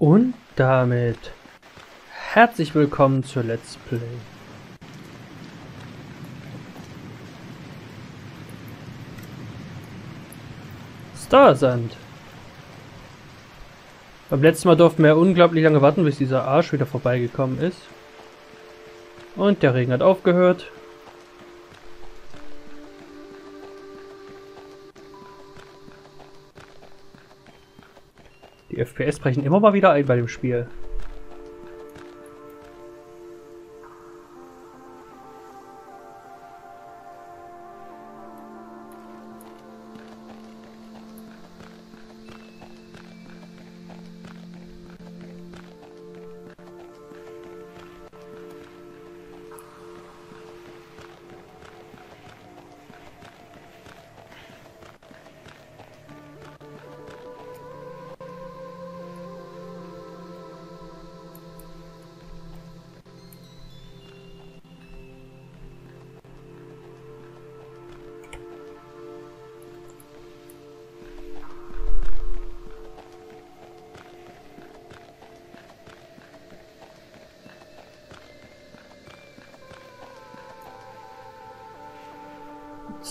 Und damit herzlich willkommen zur Let's Play. Starsand. Beim letzten Mal durften wir unglaublich lange warten, bis dieser Arsch wieder vorbeigekommen ist. Und der Regen hat aufgehört. FPS brechen immer mal wieder ein bei dem Spiel.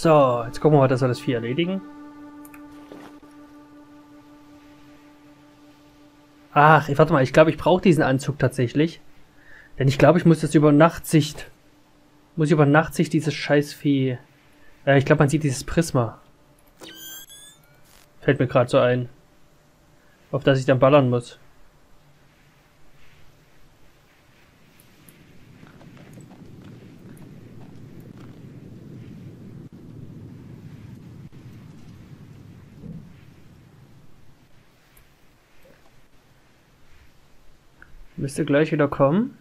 So, jetzt gucken wir mal, dass wir das Vieh erledigen. Ach, warte mal, ich glaube, ich brauche diesen Anzug tatsächlich. Denn ich glaube, ich muss das über Nachtsicht... Muss über Nachtsicht dieses Scheißvieh... Äh, ich glaube, man sieht dieses Prisma. Fällt mir gerade so ein. Auf das ich dann ballern muss. Müsste gleich wieder kommen.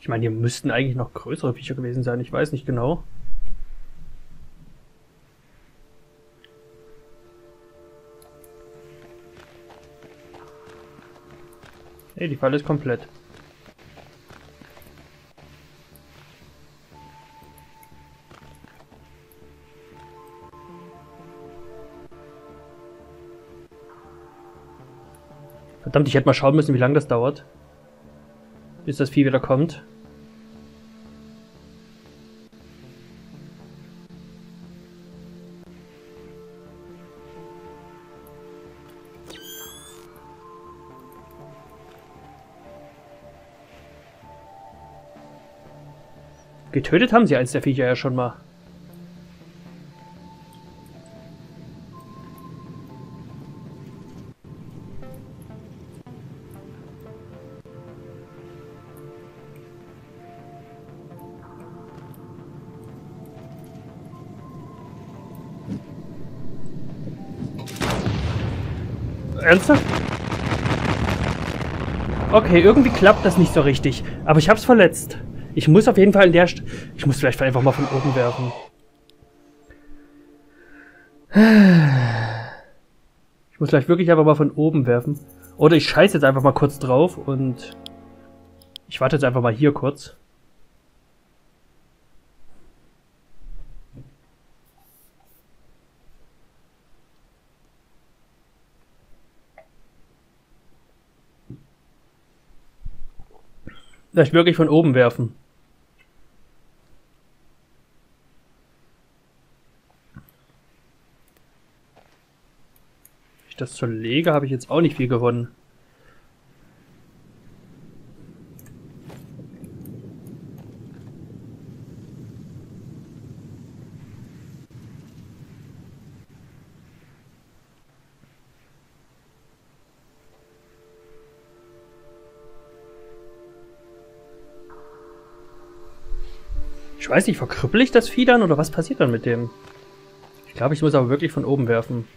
Ich meine, hier müssten eigentlich noch größere Viecher gewesen sein. Ich weiß nicht genau. Hey, die Falle ist komplett. Verdammt, ich hätte mal schauen müssen, wie lange das dauert. Bis das Vieh wieder kommt. Getötet haben sie eins der Viecher ja schon mal. Ernsthaft? Okay, irgendwie klappt das nicht so richtig. Aber ich hab's verletzt. Ich muss auf jeden Fall in der... St ich muss vielleicht einfach mal von oben werfen. Ich muss vielleicht wirklich einfach mal von oben werfen. Oder ich scheiße jetzt einfach mal kurz drauf und... Ich warte jetzt einfach mal hier kurz. Vielleicht wirklich von oben werfen. ich das zur lege, habe ich jetzt auch nicht viel gewonnen. weiß nicht, verkrüppel ich das Vieh dann oder was passiert dann mit dem? Ich glaube, ich muss aber wirklich von oben werfen.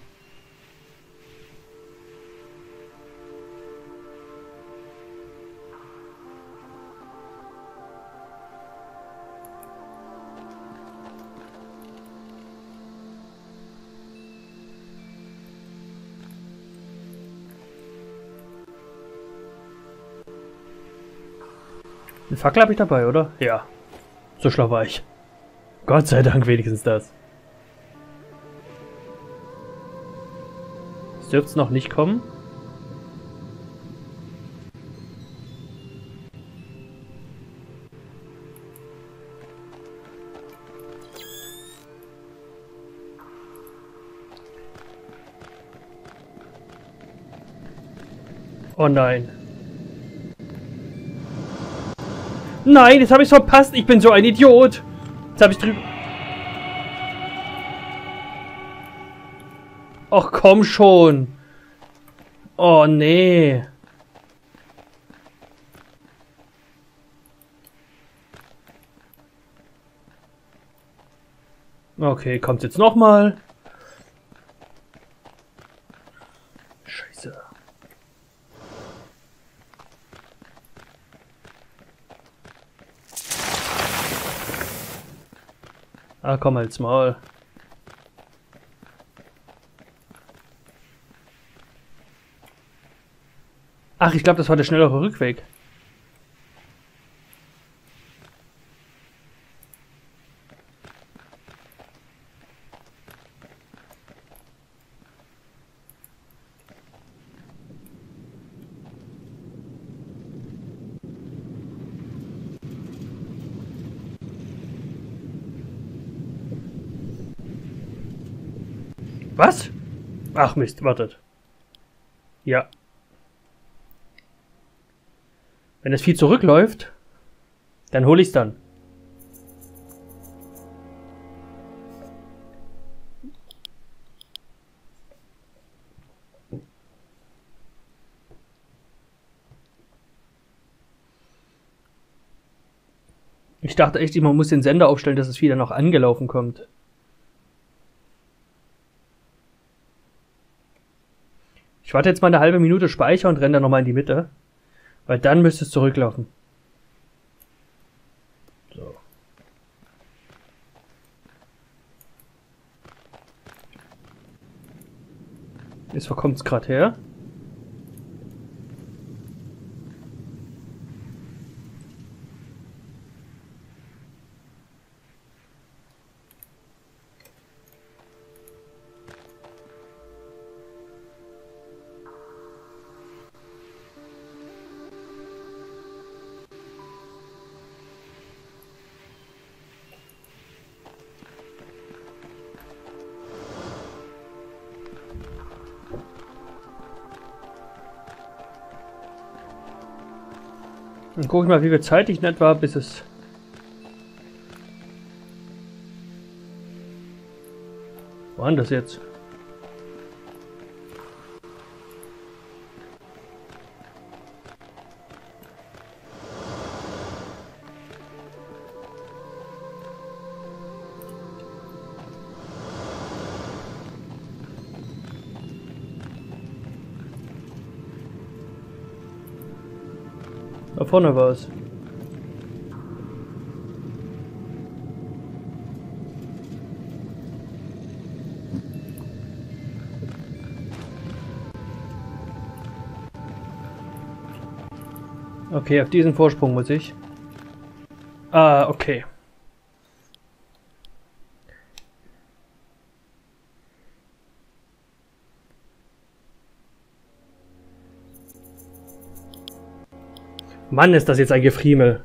Eine Fackel habe ich dabei, oder? Ja. So schlau war ich. Gott sei Dank wenigstens das. Es dürfte noch nicht kommen. Oh nein. Nein, jetzt habe ich verpasst. Ich bin so ein Idiot. Jetzt habe ich drüber... Ach komm schon. Oh nee. Okay, kommt jetzt nochmal. Scheiße. Ah, komm halt's mal. Ach, ich glaube, das war der schnellere Rückweg. Was? Ach Mist, wartet. Ja. Wenn es viel zurückläuft, dann hole ich es dann. Ich dachte echt, man muss den Sender aufstellen, dass es wieder noch angelaufen kommt. Ich warte jetzt mal eine halbe Minute Speicher und renne dann nochmal in die Mitte. Weil dann müsste es zurücklaufen. So. Jetzt wo kommt es gerade her? Gucke ich mal, wie viel Zeit ich in etwa, bis es... War das jetzt? Da vorne war es. Okay, auf diesen Vorsprung muss ich. Ah, okay. Mann, ist das jetzt ein Gefriemel.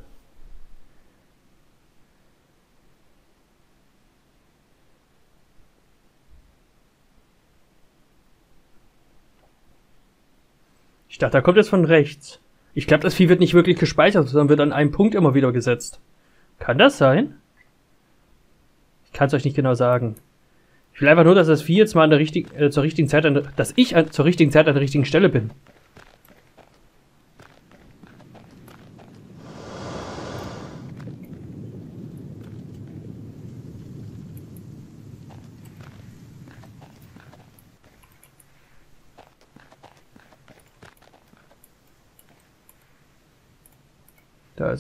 Ich dachte, da kommt es von rechts. Ich glaube, das Vieh wird nicht wirklich gespeichert, sondern wird an einem Punkt immer wieder gesetzt. Kann das sein? Ich kann es euch nicht genau sagen. Ich will einfach nur, dass das Vieh jetzt mal an der richtigen, äh, zur richtigen Zeit, an, dass ich an, zur richtigen Zeit an der richtigen Stelle bin. Da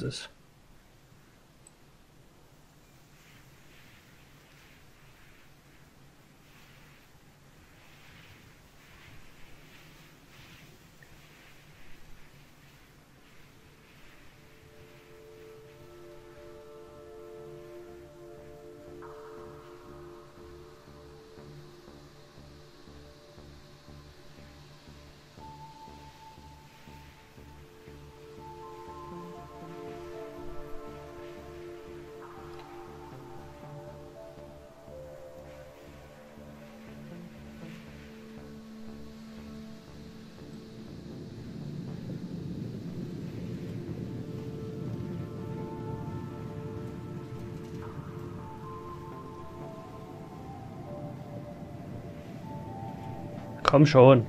Komm schon.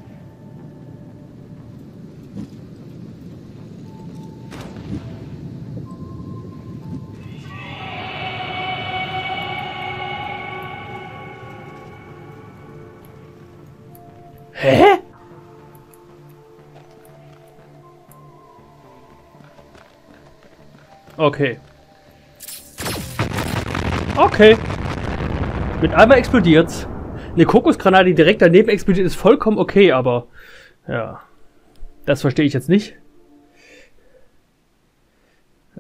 Hä? Okay. Okay. Mit einmal explodiert's. Eine Kokosgranate, die direkt daneben explodiert, ist vollkommen okay, aber ja. Das verstehe ich jetzt nicht.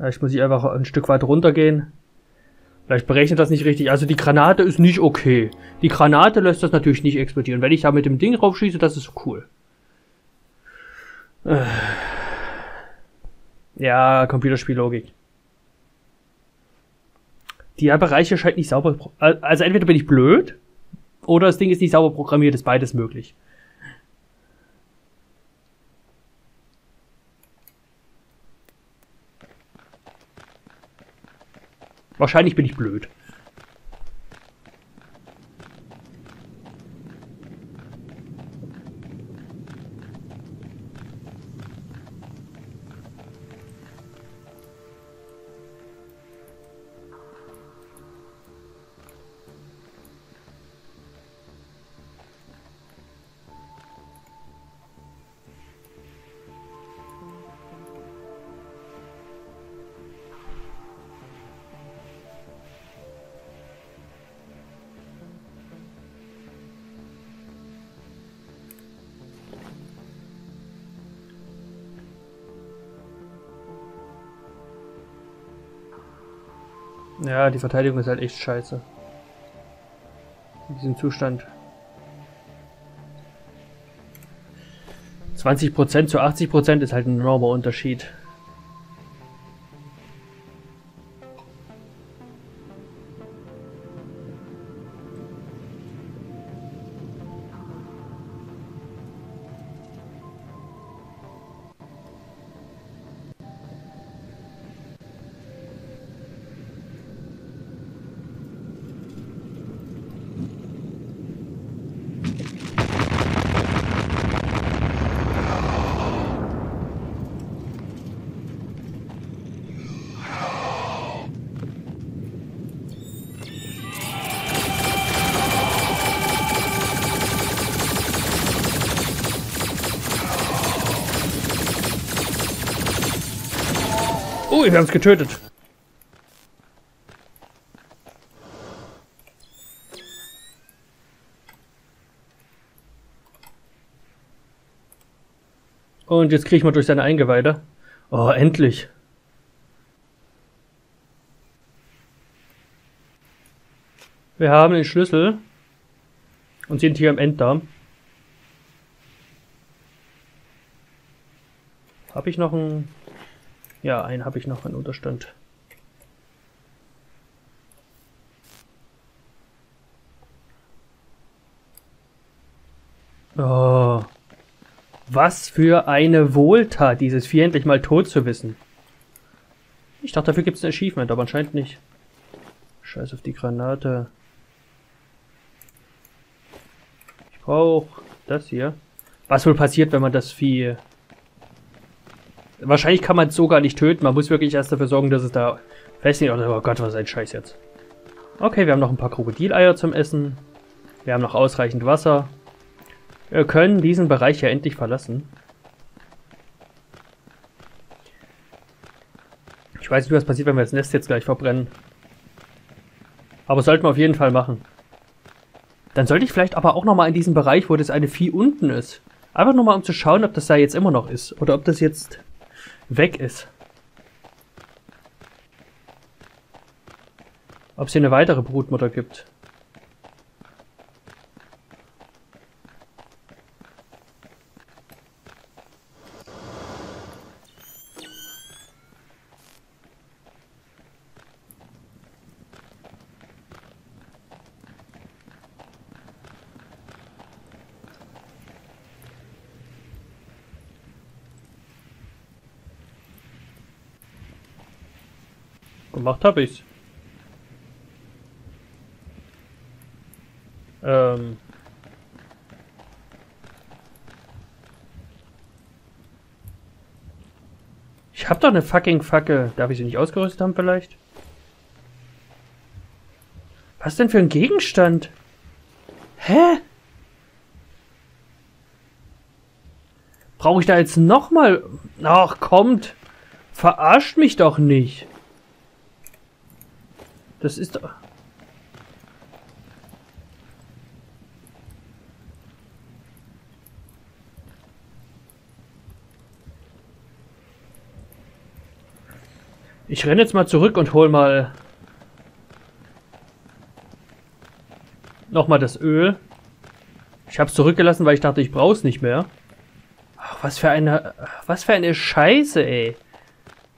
Ich muss hier einfach ein Stück weit runtergehen. Vielleicht berechnet das nicht richtig. Also die Granate ist nicht okay. Die Granate lässt das natürlich nicht explodieren. Wenn ich da mit dem Ding raufschieße, das ist cool. Äh. Ja, Computerspiellogik. Die Bereiche scheint nicht sauber. Also entweder bin ich blöd oder das Ding ist nicht sauber programmiert, ist beides möglich. Wahrscheinlich bin ich blöd. Die Verteidigung ist halt echt scheiße. In diesem Zustand. 20% zu 80% ist halt ein enormer Unterschied. Es getötet. Und jetzt kriege ich mal durch seine Eingeweide. Oh, endlich. Wir haben den Schlüssel und sind hier im Enddarm. Habe ich noch einen ja, einen habe ich noch in Unterstand. Oh. Was für eine Wohltat, dieses Vieh endlich mal tot zu wissen. Ich dachte, dafür gibt es ein Achievement, aber anscheinend nicht. Scheiß auf die Granate. Ich brauche das hier. Was wohl passiert, wenn man das Vieh Wahrscheinlich kann man es sogar nicht töten. Man muss wirklich erst dafür sorgen, dass es da festhängt. Oh Gott, was ein Scheiß jetzt. Okay, wir haben noch ein paar Krokodileier zum Essen. Wir haben noch ausreichend Wasser. Wir können diesen Bereich ja endlich verlassen. Ich weiß nicht, was passiert, wenn wir das Nest jetzt gleich verbrennen. Aber sollten wir auf jeden Fall machen. Dann sollte ich vielleicht aber auch nochmal in diesen Bereich, wo das eine Vieh unten ist. Einfach nochmal, um zu schauen, ob das da jetzt immer noch ist. Oder ob das jetzt weg ist. Ob es hier eine weitere Brutmutter gibt. gemacht habe ich's. Ähm. Ich hab doch eine fucking Fackel. Darf ich sie nicht ausgerüstet haben vielleicht? Was denn für ein Gegenstand? Hä? Brauche ich da jetzt nochmal... Ach, kommt. Verarscht mich doch nicht. Das ist doch... Ich renne jetzt mal zurück und hol mal nochmal das Öl. Ich habe es zurückgelassen, weil ich dachte, ich brauche es nicht mehr. Ach, was für eine, was für eine Scheiße, ey.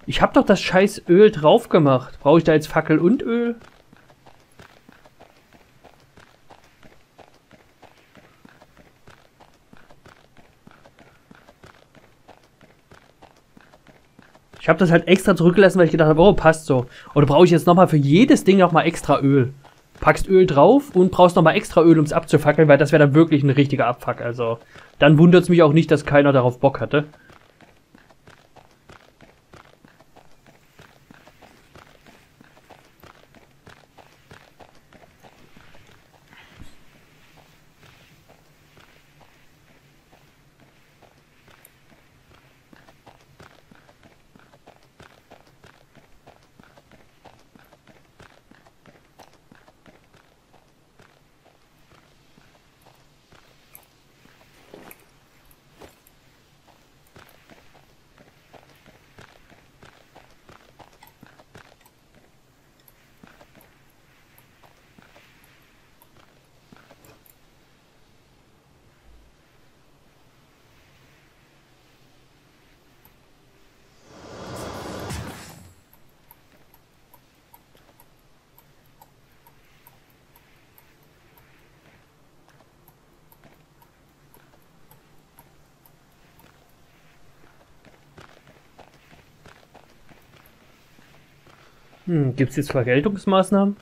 Ich habe doch das scheiß Öl drauf gemacht. Brauche ich da jetzt Fackel und Öl? Ich habe das halt extra zurückgelassen, weil ich gedacht habe, oh, passt so. Oder brauche ich jetzt nochmal für jedes Ding nochmal extra Öl? Packst Öl drauf und brauchst nochmal extra Öl, um es abzufackeln, weil das wäre dann wirklich ein richtiger Abfuck. Also, dann wundert es mich auch nicht, dass keiner darauf Bock hatte. Hm, Gibt es jetzt Vergeltungsmaßnahmen?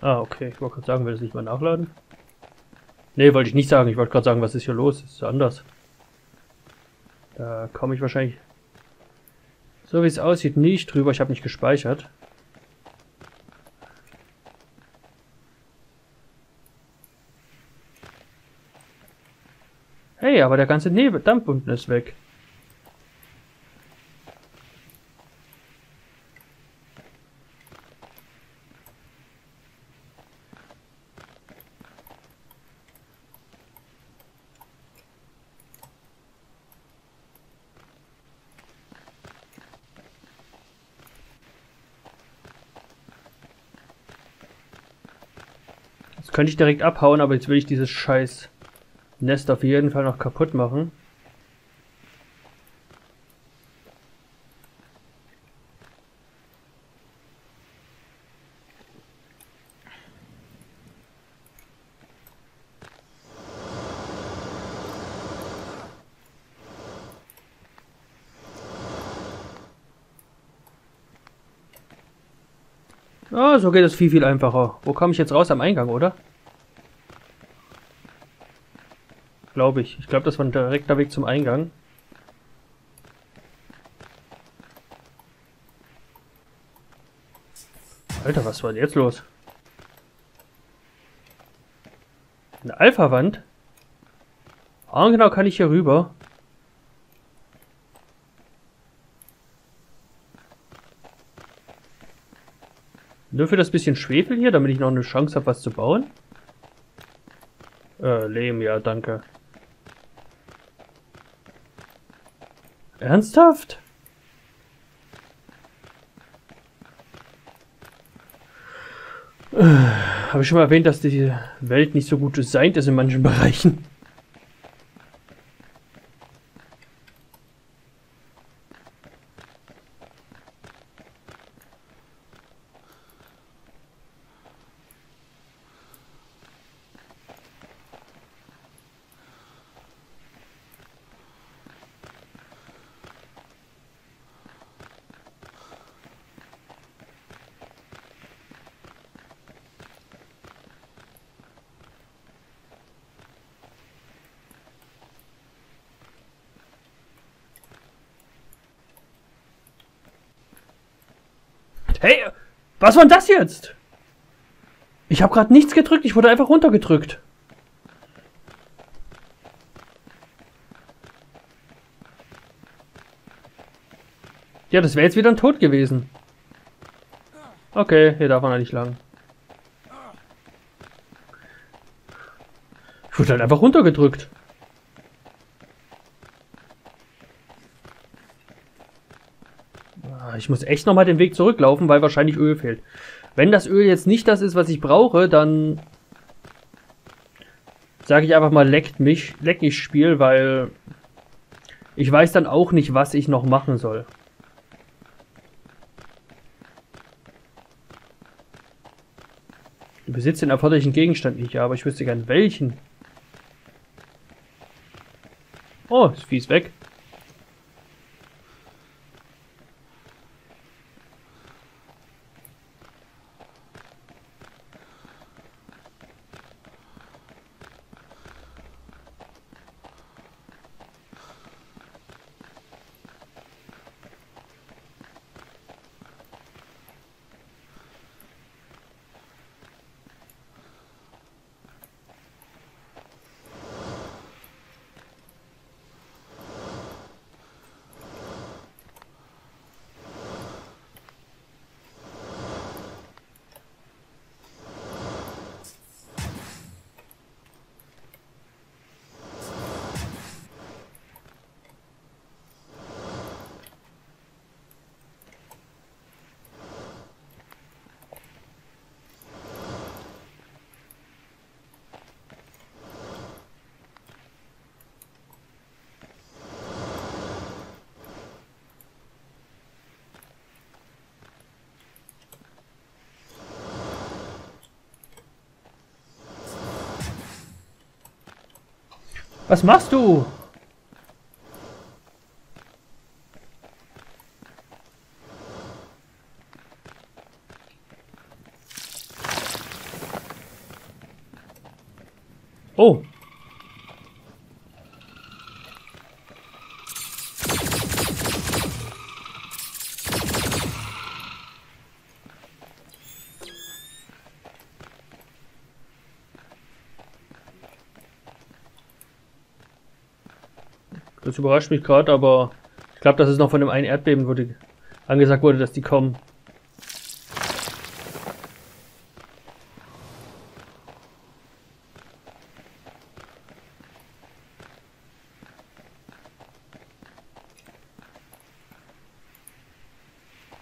Ah, okay. Ich wollte gerade sagen, will das nicht mal nachladen? Nee, wollte ich nicht sagen. Ich wollte gerade sagen, was ist hier los? Ist anders. Da komme ich wahrscheinlich... So wie es aussieht, nicht drüber. Ich habe nicht gespeichert. Aber der ganze Nebel, Dampf unten ist weg. Könnte ich direkt abhauen, aber jetzt will ich dieses scheiß Nest auf jeden Fall noch kaputt machen. Oh, so geht es viel, viel einfacher. Wo komme ich jetzt raus? Am Eingang, oder? Glaube ich. Ich glaube, das war ein direkter Weg zum Eingang. Alter, was war denn jetzt los? Eine Alpha-Wand? Ah, genau, kann ich hier rüber. Nur für das bisschen Schwefel hier, damit ich noch eine Chance habe, was zu bauen? Äh, Lehm, ja, danke. Ernsthaft? Äh, Habe ich schon mal erwähnt, dass die Welt nicht so gut designt ist in manchen Bereichen? War denn das jetzt? Ich habe gerade nichts gedrückt, ich wurde einfach runtergedrückt. Ja, das wäre jetzt wieder ein Tod gewesen. Okay, hier darf man nicht lang. Ich wurde halt einfach runtergedrückt. Ich muss echt nochmal den Weg zurücklaufen, weil wahrscheinlich Öl fehlt. Wenn das Öl jetzt nicht das ist, was ich brauche, dann sage ich einfach mal, leckt mich, leck mich Spiel, weil ich weiß dann auch nicht, was ich noch machen soll. Du besitzt den erforderlichen Gegenstand nicht, aber ich wüsste gern welchen. Oh, ist weg. Was machst du? Oh. Das überrascht mich gerade, aber ich glaube, das ist noch von dem einen Erdbeben, wo die angesagt wurde, dass die kommen.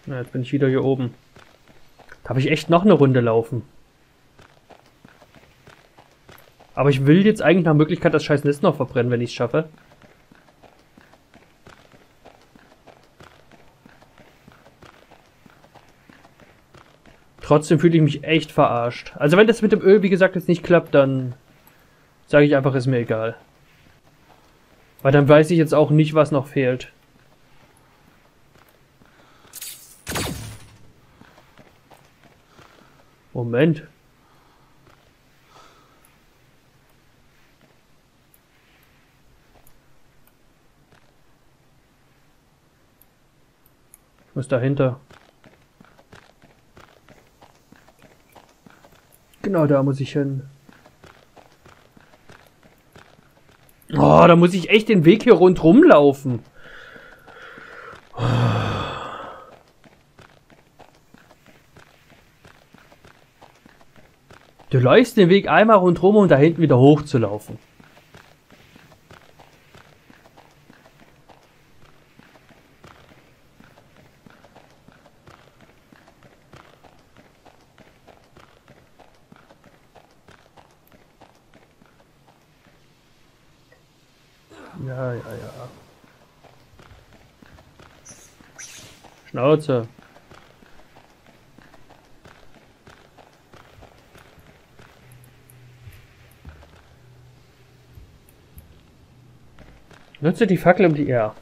Ja, jetzt bin ich wieder hier oben. Darf ich echt noch eine Runde laufen? Aber ich will jetzt eigentlich nach Möglichkeit das scheiß Nest noch verbrennen, wenn ich es schaffe. Trotzdem fühle ich mich echt verarscht. Also wenn das mit dem Öl, wie gesagt, jetzt nicht klappt, dann sage ich einfach, ist mir egal. Weil dann weiß ich jetzt auch nicht, was noch fehlt. Moment. Ich muss dahinter. Genau da muss ich hin. Oh, da muss ich echt den Weg hier rundherum laufen. Du läufst den Weg einmal rundherum, um da hinten wieder hochzulaufen. Ja, ja, ja. Schnauze. Nutze die Fackel um die R.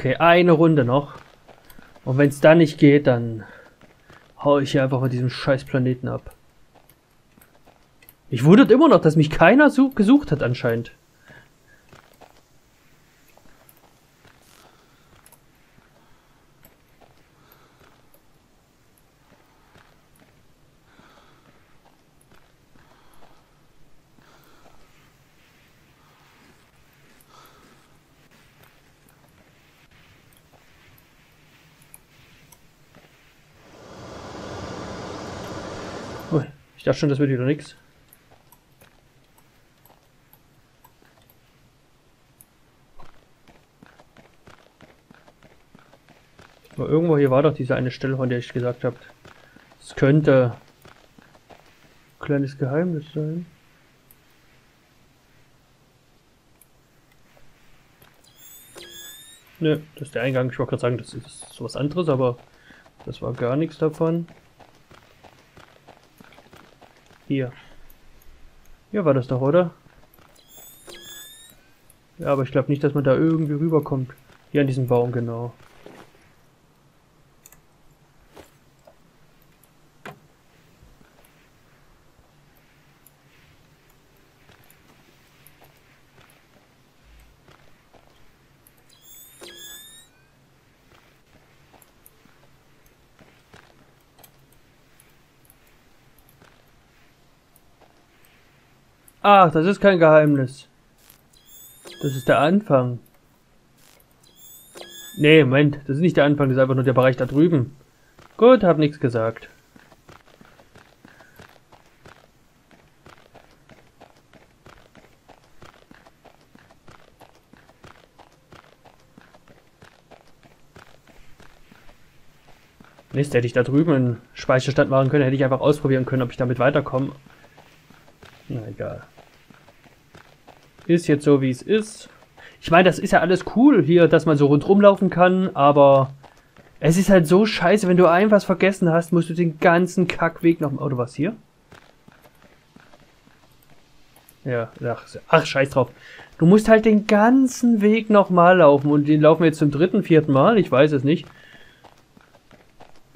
Okay, eine Runde noch. Und wenn es dann nicht geht, dann hau ich hier einfach mal diesen scheiß Planeten ab. Ich wundert immer noch, dass mich keiner gesucht hat anscheinend. Ich dachte schon, das wird wieder nichts. Aber irgendwo hier war doch diese eine Stelle, von der ich gesagt habe. Es könnte ein kleines Geheimnis sein. Ne, das ist der Eingang. Ich wollte gerade sagen, das ist sowas anderes, aber das war gar nichts davon. Hier. Hier war das doch, oder? Ja, aber ich glaube nicht, dass man da irgendwie rüberkommt. Hier an diesem Baum, genau. Ach, das ist kein Geheimnis. Das ist der Anfang. Nee, Moment, das ist nicht der Anfang, das ist einfach nur der Bereich da drüben. Gut, hab nichts gesagt. Mist, hätte ich da drüben einen Speicherstand machen können, hätte ich einfach ausprobieren können, ob ich damit weiterkomme. Egal. Ist jetzt so, wie es ist. Ich meine, das ist ja alles cool hier, dass man so rundherum laufen kann, aber es ist halt so scheiße, wenn du ein was vergessen hast, musst du den ganzen Kackweg noch... Oh, du warst hier? Ja, ach, ach, scheiß drauf. Du musst halt den ganzen Weg nochmal laufen und den laufen wir jetzt zum dritten, vierten Mal, ich weiß es nicht.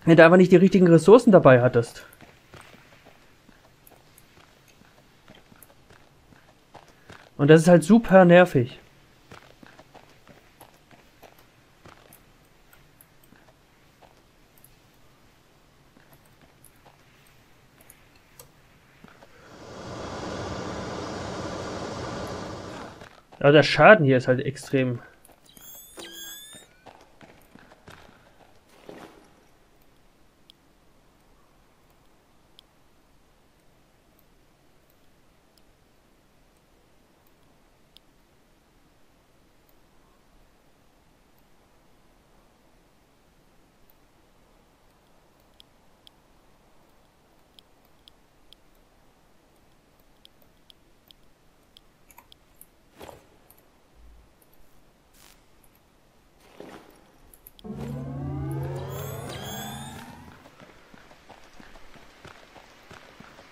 Wenn du einfach nicht die richtigen Ressourcen dabei hattest. Und das ist halt super nervig. Aber der Schaden hier ist halt extrem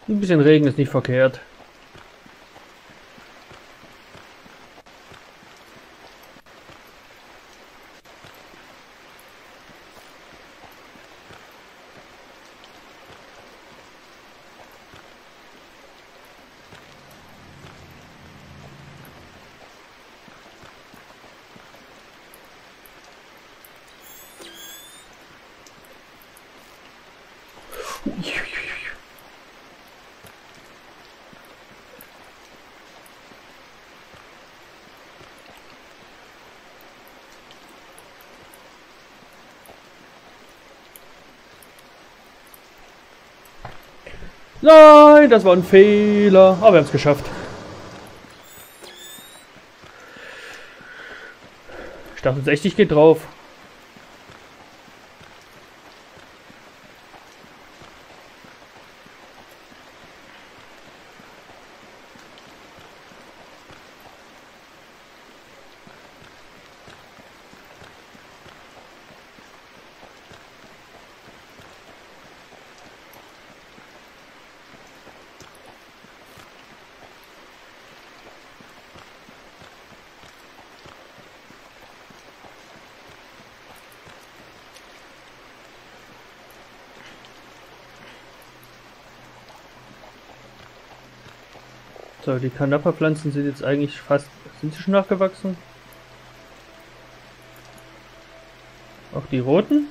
Ein bisschen Regen ist nicht verkehrt. Nein, das war ein Fehler. Aber wir haben es geschafft. Ich dachte jetzt echt, ich gehe drauf. So, die Kanapa-Pflanzen sind jetzt eigentlich fast... Sind sie schon nachgewachsen? Auch die roten?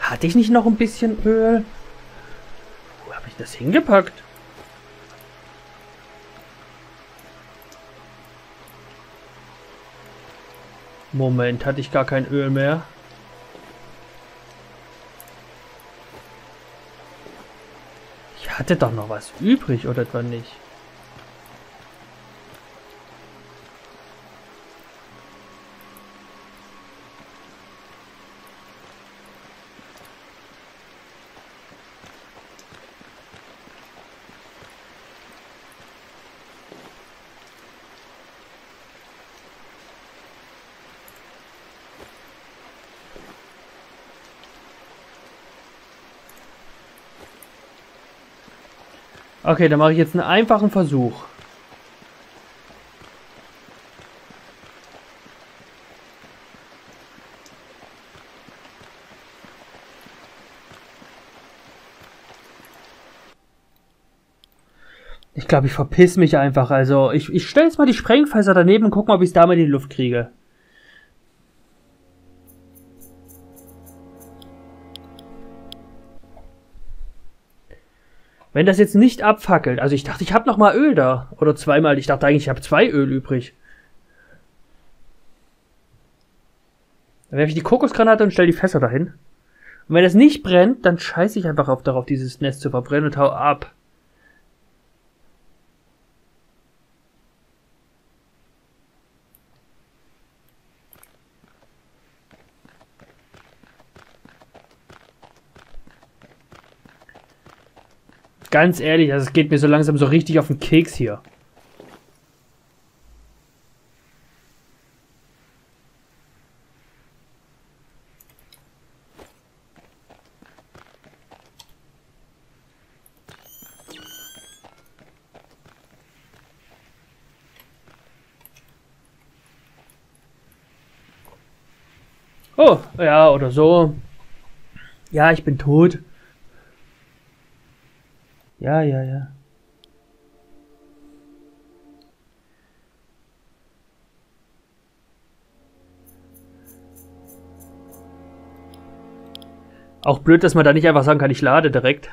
Hatte ich nicht noch ein bisschen Öl? Wo habe ich das hingepackt? Moment, hatte ich gar kein Öl mehr? Ich hatte doch noch was übrig, oder etwa nicht? Okay, dann mache ich jetzt einen einfachen Versuch. Ich glaube, ich verpiss mich einfach. Also, ich, ich stelle jetzt mal die Sprengfässer daneben und guck mal, ob ich es damit in die Luft kriege. Wenn das jetzt nicht abfackelt, also ich dachte, ich habe noch mal Öl da oder zweimal. Ich dachte eigentlich, ich habe zwei Öl übrig. Dann werfe ich die Kokosgranate und stelle die Fässer dahin. Und wenn das nicht brennt, dann scheiße ich einfach auf darauf, dieses Nest zu verbrennen und hau ab. Ganz ehrlich, also es geht mir so langsam so richtig auf den Keks hier. Oh, ja, oder so. Ja, ich bin tot. Ja, ja, ja. Auch blöd, dass man da nicht einfach sagen kann, ich lade direkt.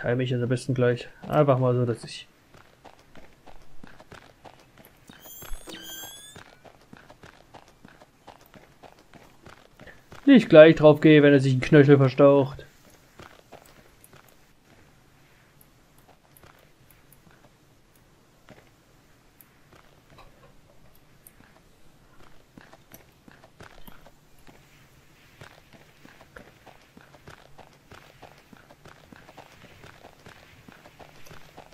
Ich heile mich jetzt am besten gleich. Einfach mal so, dass ich... Nicht gleich drauf gehe, wenn er sich ein Knöchel verstaucht.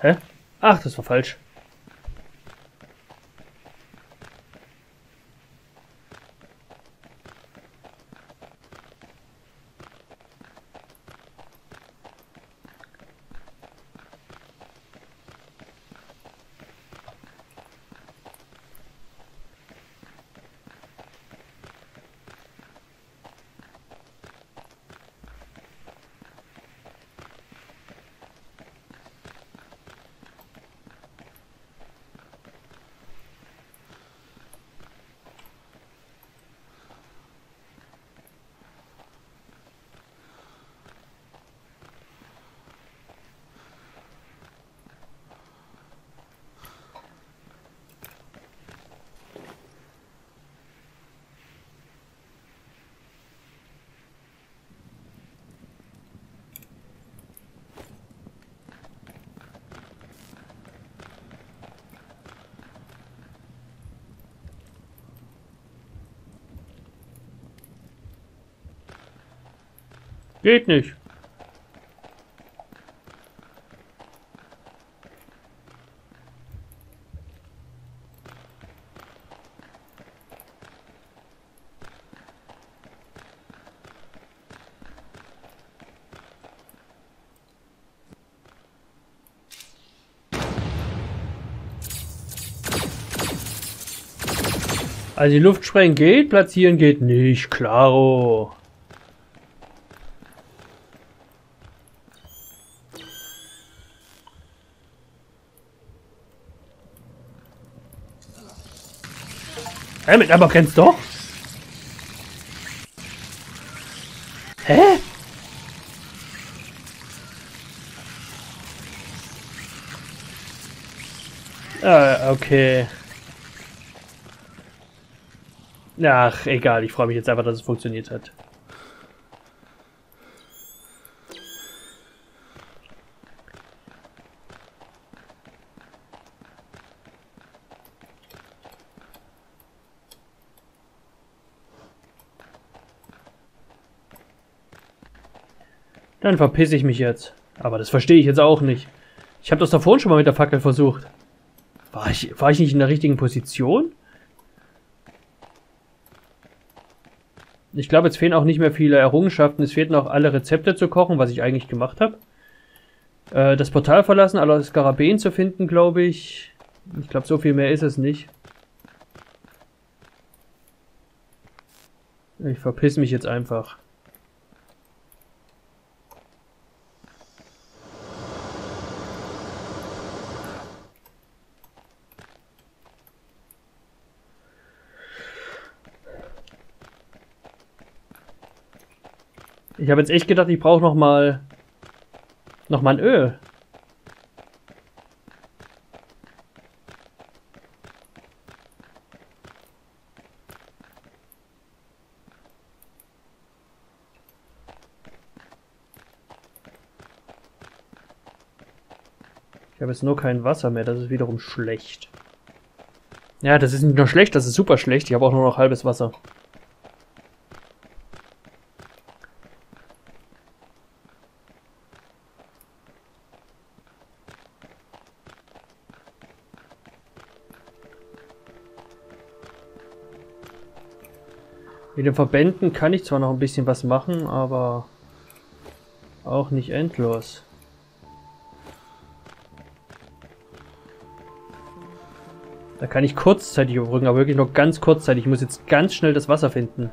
Hä? Ach, das war falsch. Geht nicht. Also die Luft sprengen geht, platzieren geht nicht. Klaro. Hä, mit aber kennst doch? Hä? Ah, okay. Ach, egal. Ich freue mich jetzt einfach, dass es funktioniert hat. Dann verpisse ich mich jetzt. Aber das verstehe ich jetzt auch nicht. Ich habe das da vorhin schon mal mit der Fackel versucht. War ich, war ich nicht in der richtigen Position? Ich glaube, jetzt fehlen auch nicht mehr viele Errungenschaften. Es fehlen noch alle Rezepte zu kochen, was ich eigentlich gemacht habe. Äh, das Portal verlassen, alle Skarabäen zu finden, glaube ich. Ich glaube, so viel mehr ist es nicht. Ich verpiss mich jetzt einfach. Ich habe jetzt echt gedacht, ich brauche noch mal noch mal ein Öl. Ich habe jetzt nur kein Wasser mehr, das ist wiederum schlecht. Ja, das ist nicht nur schlecht, das ist super schlecht. Ich habe auch nur noch halbes Wasser. Mit den Verbänden kann ich zwar noch ein bisschen was machen, aber auch nicht endlos. Da kann ich kurzzeitig überbrücken, aber wirklich nur ganz kurzzeitig. Ich muss jetzt ganz schnell das Wasser finden.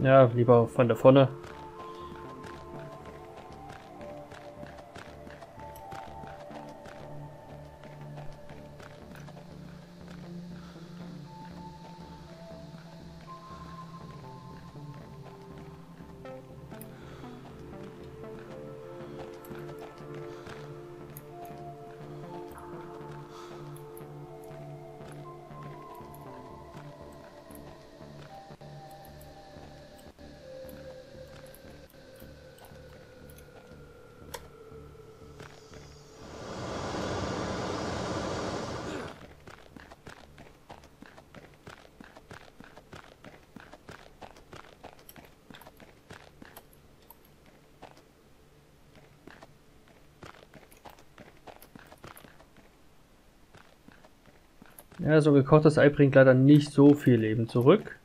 Ja, lieber von der vorne. Ja, so gekochtes Ei bringt leider nicht so viel Leben zurück.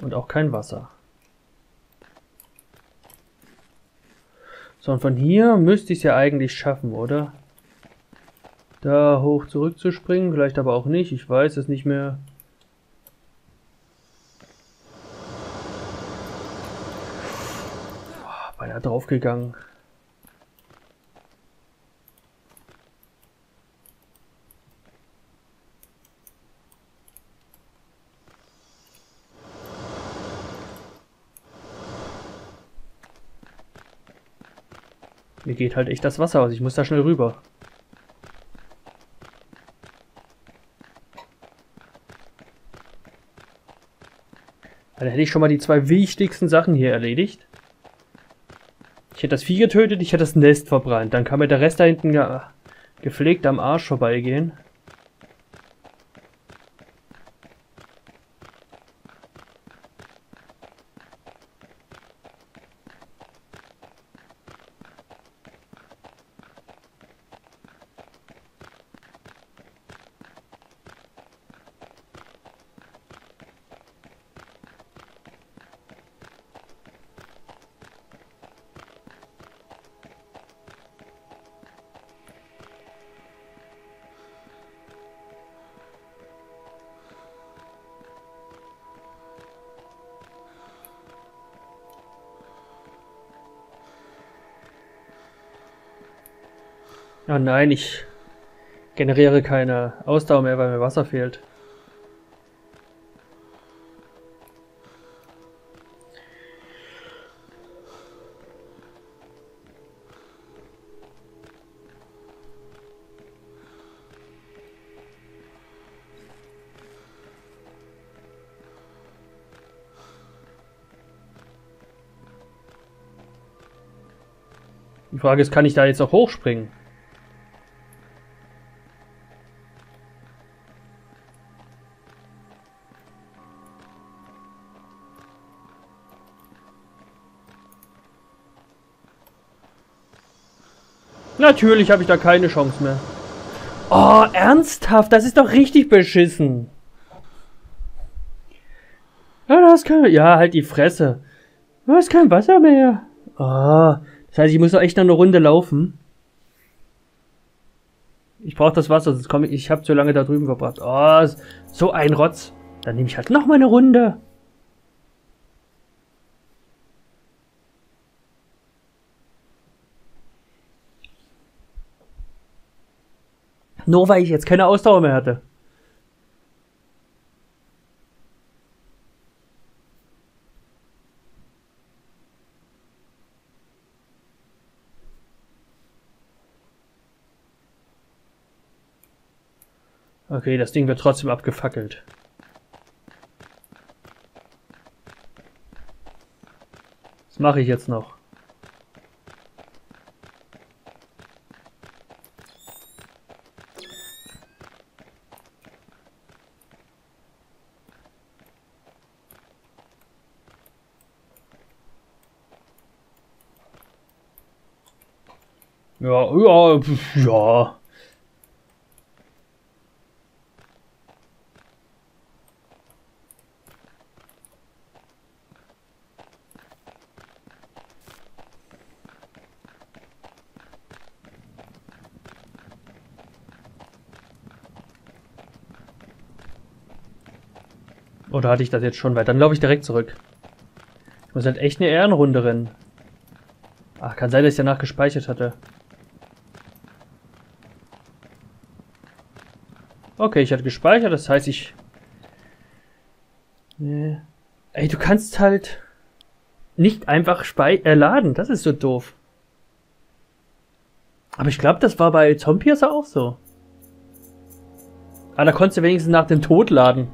Und auch kein Wasser. So, und von hier müsste ich es ja eigentlich schaffen, oder? Da hoch zurückzuspringen, vielleicht aber auch nicht. Ich weiß es nicht mehr. Boah, beinahe draufgegangen. Mir geht halt echt das Wasser aus. Ich muss da schnell rüber. Dann hätte ich schon mal die zwei wichtigsten Sachen hier erledigt. Ich hätte das Vieh getötet, ich hätte das Nest verbrannt. Dann kann mir der Rest da hinten gepflegt am Arsch vorbeigehen. Oh nein, ich generiere keine Ausdauer mehr, weil mir Wasser fehlt. Die Frage ist, kann ich da jetzt auch hochspringen? Natürlich habe ich da keine Chance mehr. Oh, ernsthaft? Das ist doch richtig beschissen. Ja, da ist. Ja, halt die Fresse. Da ist kein Wasser mehr. Oh, das heißt, ich muss doch echt noch eine Runde laufen. Ich brauche das Wasser, sonst komme ich... Ich habe zu lange da drüben verbracht. Oh, so ein Rotz. Dann nehme ich halt noch mal eine Runde. Nur weil ich jetzt keine Ausdauer mehr hatte. Okay, das Ding wird trotzdem abgefackelt. Was mache ich jetzt noch? Ja, ja, ja. Oder hatte ich das jetzt schon weit? Dann laufe ich direkt zurück. Ich muss halt echt eine Ehrenrunde rennen. Ach, kann sein, dass ich danach gespeichert hatte. Okay, ich hatte gespeichert, das heißt, ich... Nee. Ey, du kannst halt nicht einfach äh, laden. Das ist so doof. Aber ich glaube, das war bei Zombiercer auch so. Ah, da konntest du wenigstens nach dem Tod laden.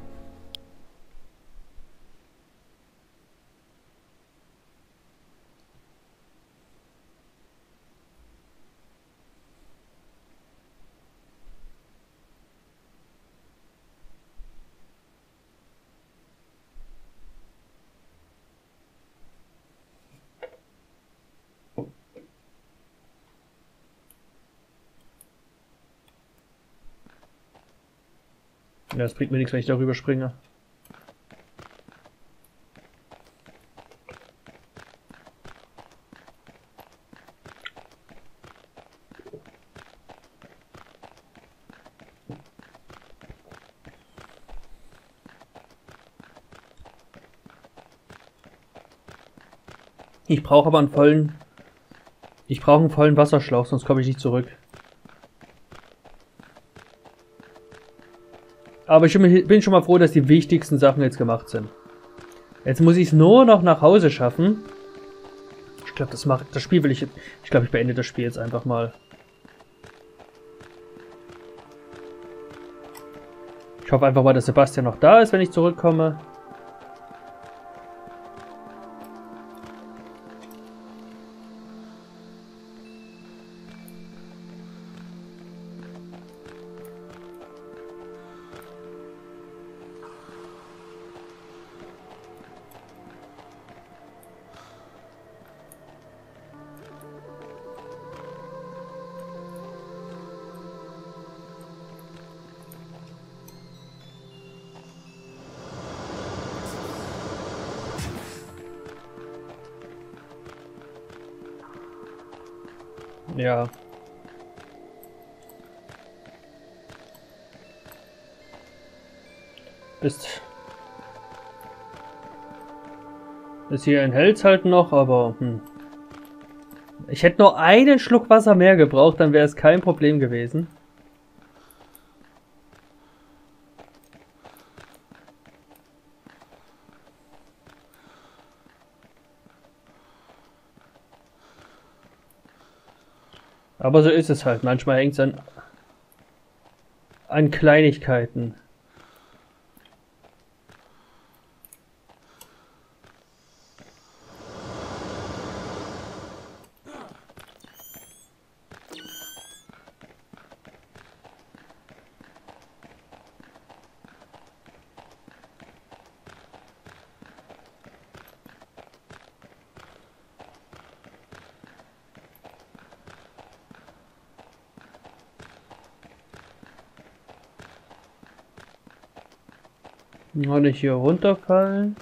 Ja, es bringt mir nichts, wenn ich darüber springe. Ich brauche aber einen vollen... Ich brauche einen vollen Wasserschlauch, sonst komme ich nicht zurück. Aber ich bin schon mal froh, dass die wichtigsten Sachen jetzt gemacht sind. Jetzt muss ich es nur noch nach Hause schaffen. Ich glaube, das macht das Spiel will ich. Ich glaube, ich beende das Spiel jetzt einfach mal. Ich hoffe einfach mal, dass Sebastian noch da ist, wenn ich zurückkomme. Bis hier enthält halt noch, aber hm. Ich hätte nur einen Schluck Wasser mehr gebraucht, dann wäre es kein Problem gewesen. Aber so ist es halt. Manchmal hängt es an, an Kleinigkeiten. Noch nicht hier runterfallen.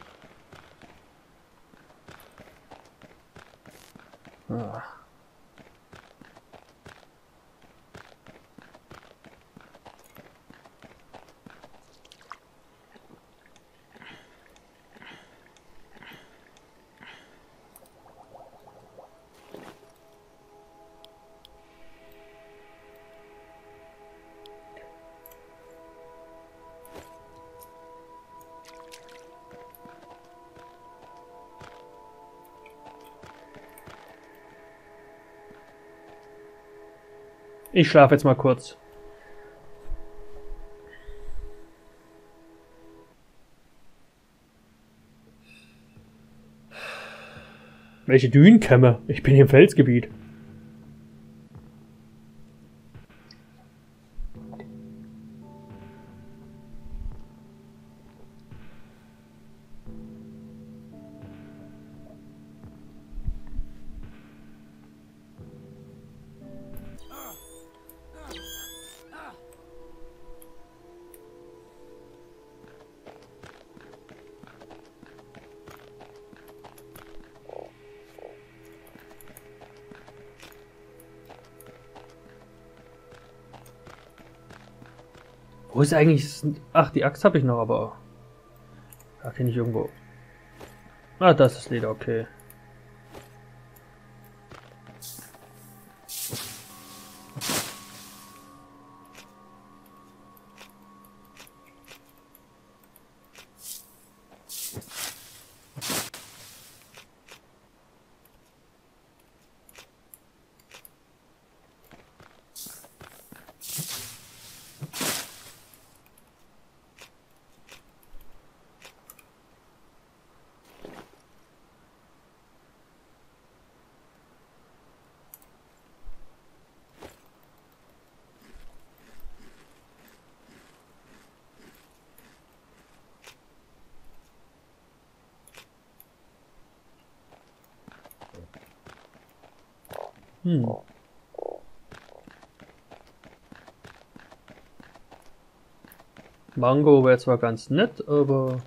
Ich schlafe jetzt mal kurz. Welche Dünenkämme? Ich bin hier im Felsgebiet. Ist eigentlich... Ach, die Axt habe ich noch, aber... Da kenne ich irgendwo... Ah, das ist Leder, okay. Hm. Mango wäre zwar ganz nett, aber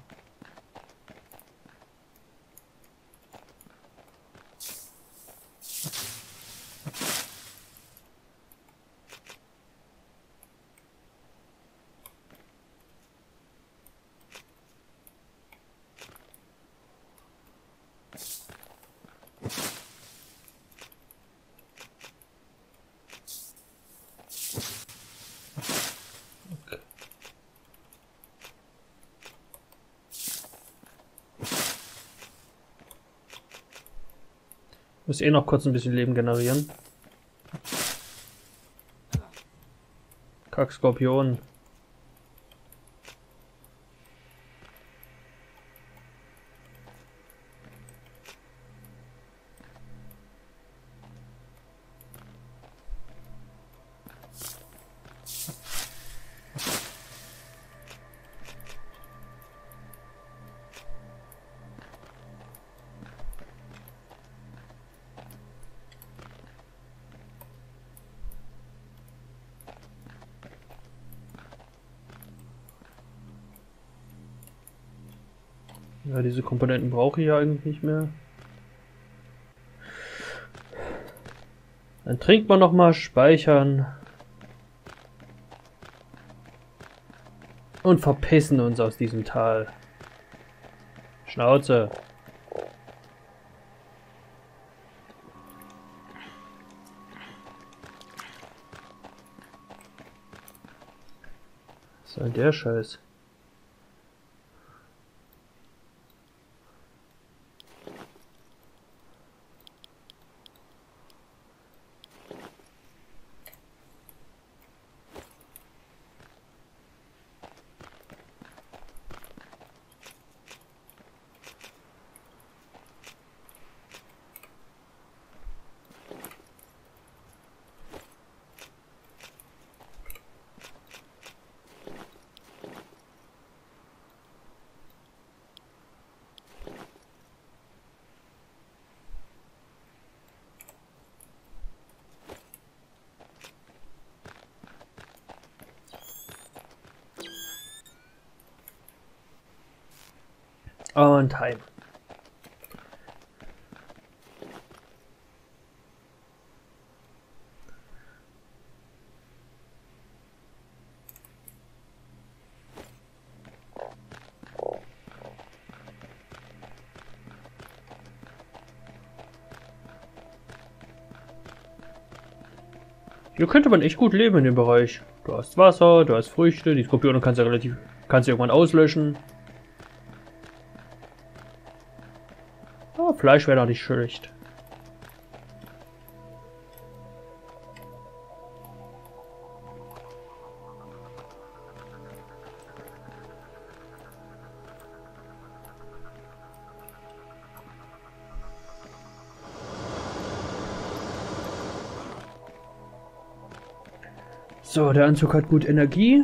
Muss eh noch kurz ein bisschen Leben generieren. Kack Komponenten brauche ich ja eigentlich nicht mehr. Dann trinkt man nochmal, speichern. Und verpissen uns aus diesem Tal. Schnauze. Was soll der Scheiß? Und heim. Hier könnte man echt gut leben in dem Bereich. Du hast Wasser, du hast Früchte, die Skorpione kannst du relativ, kannst du irgendwann auslöschen. Fleisch wäre doch nicht schlecht. So, der Anzug hat gut Energie.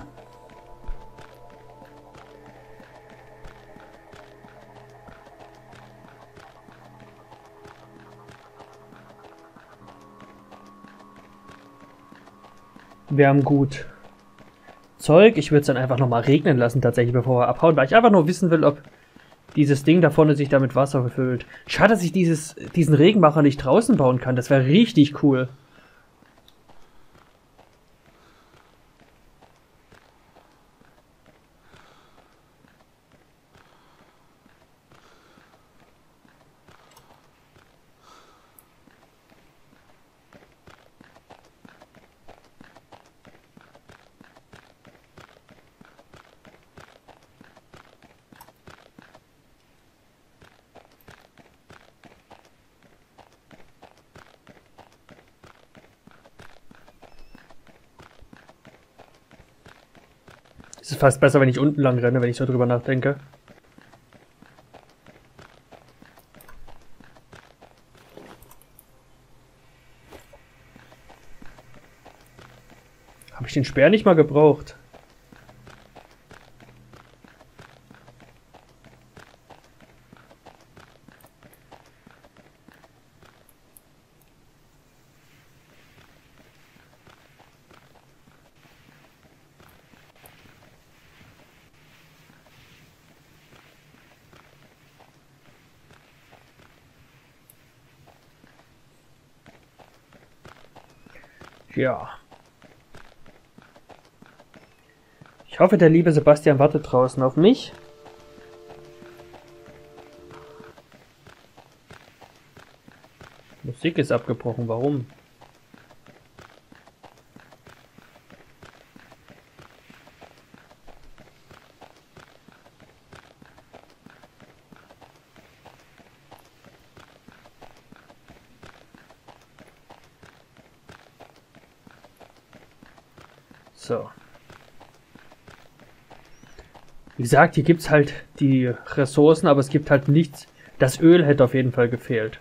Wir haben gut Zeug. Ich würde es dann einfach nochmal regnen lassen, tatsächlich, bevor wir abhauen, weil ich einfach nur wissen will, ob dieses Ding da vorne sich damit Wasser füllt. Schade, dass ich dieses, diesen Regenmacher nicht draußen bauen kann. Das wäre richtig cool. Fast besser, wenn ich unten lang renne, wenn ich so drüber nachdenke. Habe ich den Speer nicht mal gebraucht? Ja. Ich hoffe, der liebe Sebastian wartet draußen auf mich. Musik ist abgebrochen, warum? So. Wie gesagt, hier gibt es halt die Ressourcen, aber es gibt halt nichts. Das Öl hätte auf jeden Fall gefehlt.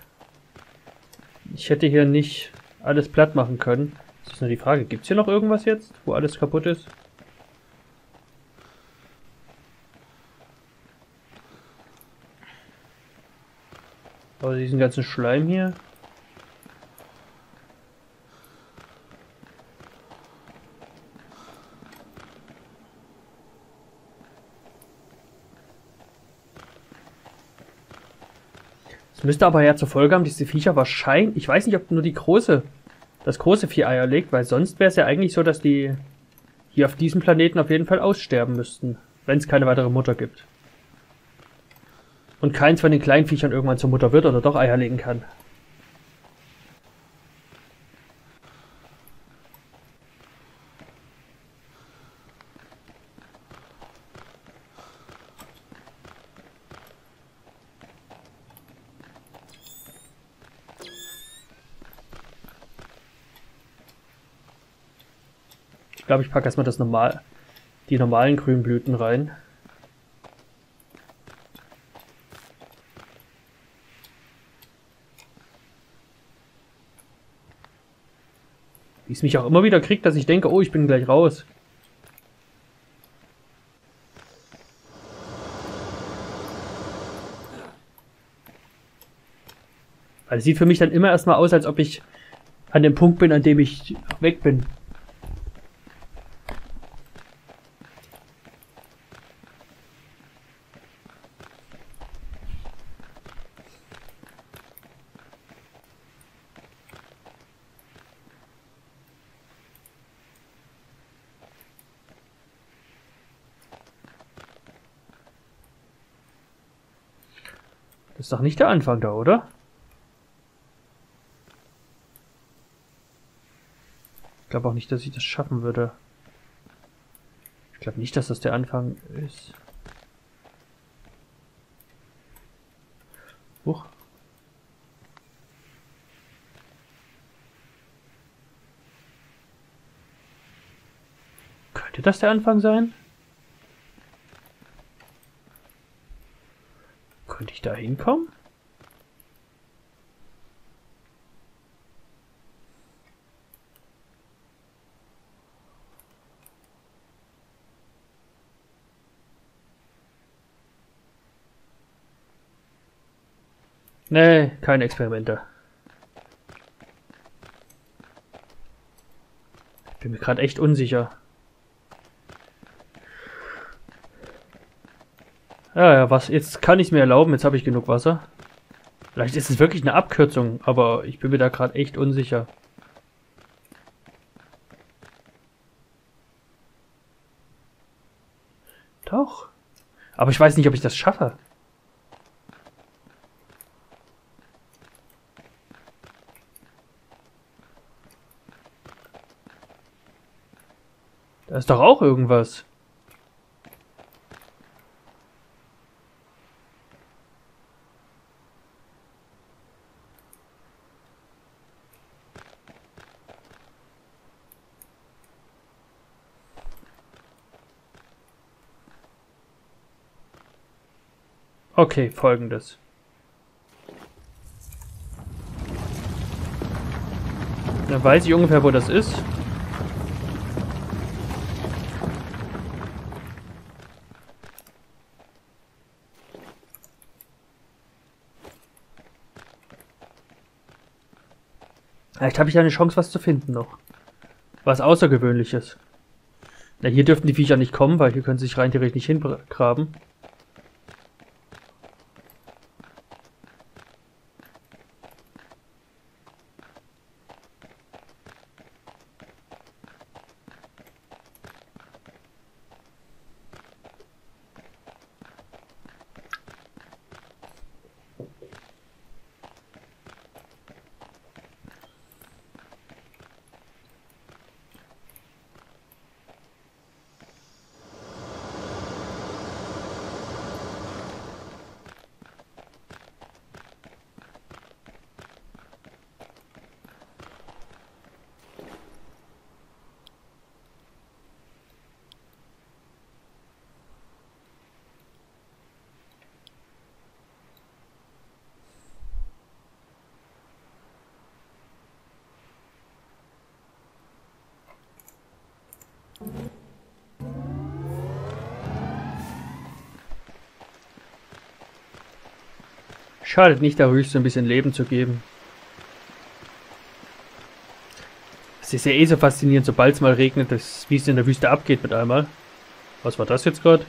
Ich hätte hier nicht alles platt machen können. Das ist nur die Frage, gibt es hier noch irgendwas jetzt, wo alles kaputt ist? Aber diesen ganzen Schleim hier. Müsste aber ja zur Folge haben, diese Viecher wahrscheinlich, ich weiß nicht, ob nur die große das große Vieh Eier legt, weil sonst wäre es ja eigentlich so, dass die hier auf diesem Planeten auf jeden Fall aussterben müssten, wenn es keine weitere Mutter gibt. Und keins von den kleinen Viechern irgendwann zur Mutter wird oder doch Eier legen kann. Glaube, ich packe erstmal das normal, die normalen Grünblüten rein. Wie es mich auch immer wieder kriegt, dass ich denke, oh, ich bin gleich raus. Weil es sieht für mich dann immer erstmal aus, als ob ich an dem Punkt bin, an dem ich weg bin. Ist doch nicht der Anfang da, oder? Ich glaube auch nicht, dass ich das schaffen würde. Ich glaube nicht, dass das der Anfang ist. Huch. Könnte das der Anfang sein? Könnte ich da hinkommen? Nee, keine Experimente. Ich bin mir gerade echt unsicher. Ja, ja, was, jetzt kann ich es mir erlauben, jetzt habe ich genug Wasser. Vielleicht ist es wirklich eine Abkürzung, aber ich bin mir da gerade echt unsicher. Doch. Aber ich weiß nicht, ob ich das schaffe. Da ist doch auch irgendwas. Okay, folgendes. Dann weiß ich ungefähr, wo das ist. Vielleicht habe ich eine Chance, was zu finden noch. Was Außergewöhnliches. Na, hier dürften die Viecher nicht kommen, weil hier können sie sich rein theoretisch nicht hingraben. Schadet nicht, der Wüste ein bisschen Leben zu geben. Es ist ja eh so faszinierend, sobald es mal regnet, wie es in der Wüste abgeht mit einmal. Was war das jetzt gerade?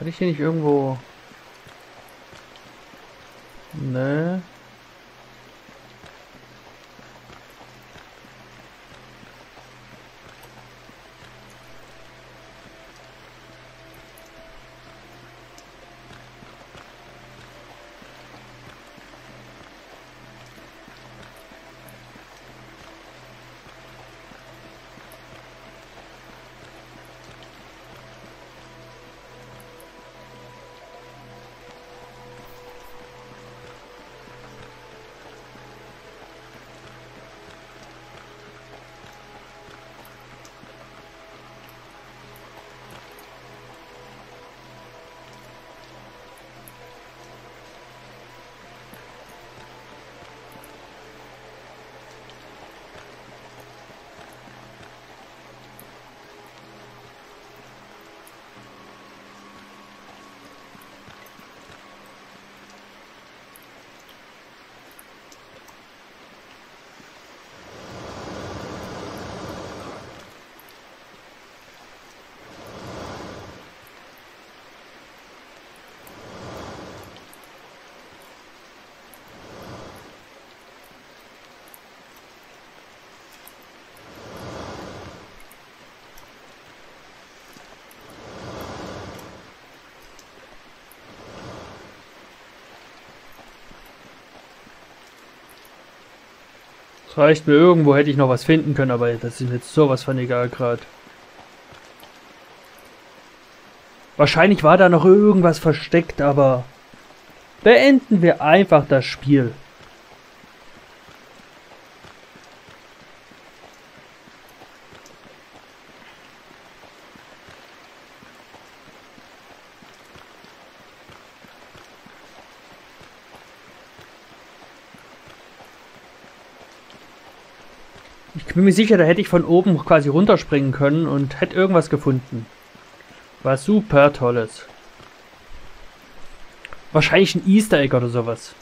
Hatte ich hier nicht irgendwo... Das reicht mir irgendwo, hätte ich noch was finden können, aber das ist jetzt sowas von egal gerade. Wahrscheinlich war da noch irgendwas versteckt, aber beenden wir einfach das Spiel. Bin mir sicher, da hätte ich von oben quasi runterspringen können und hätte irgendwas gefunden. War super tolles. Wahrscheinlich ein Easter Egg oder sowas.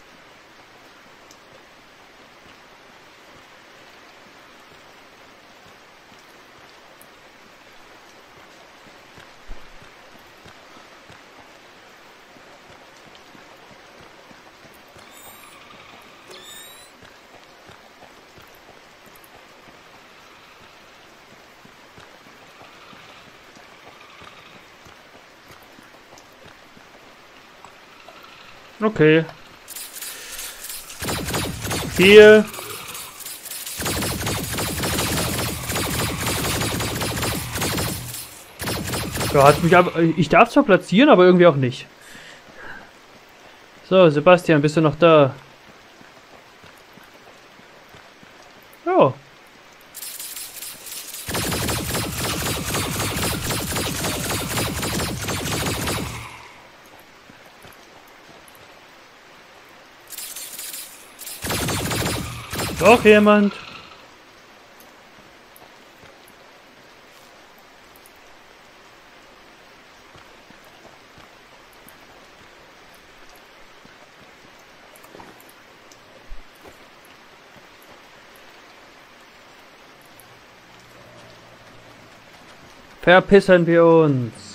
Okay. Hier. Ja, hat mich aber. Ich darf zwar platzieren, aber irgendwie auch nicht. So, Sebastian, bist du noch da? Jemand? Verpissen wir uns.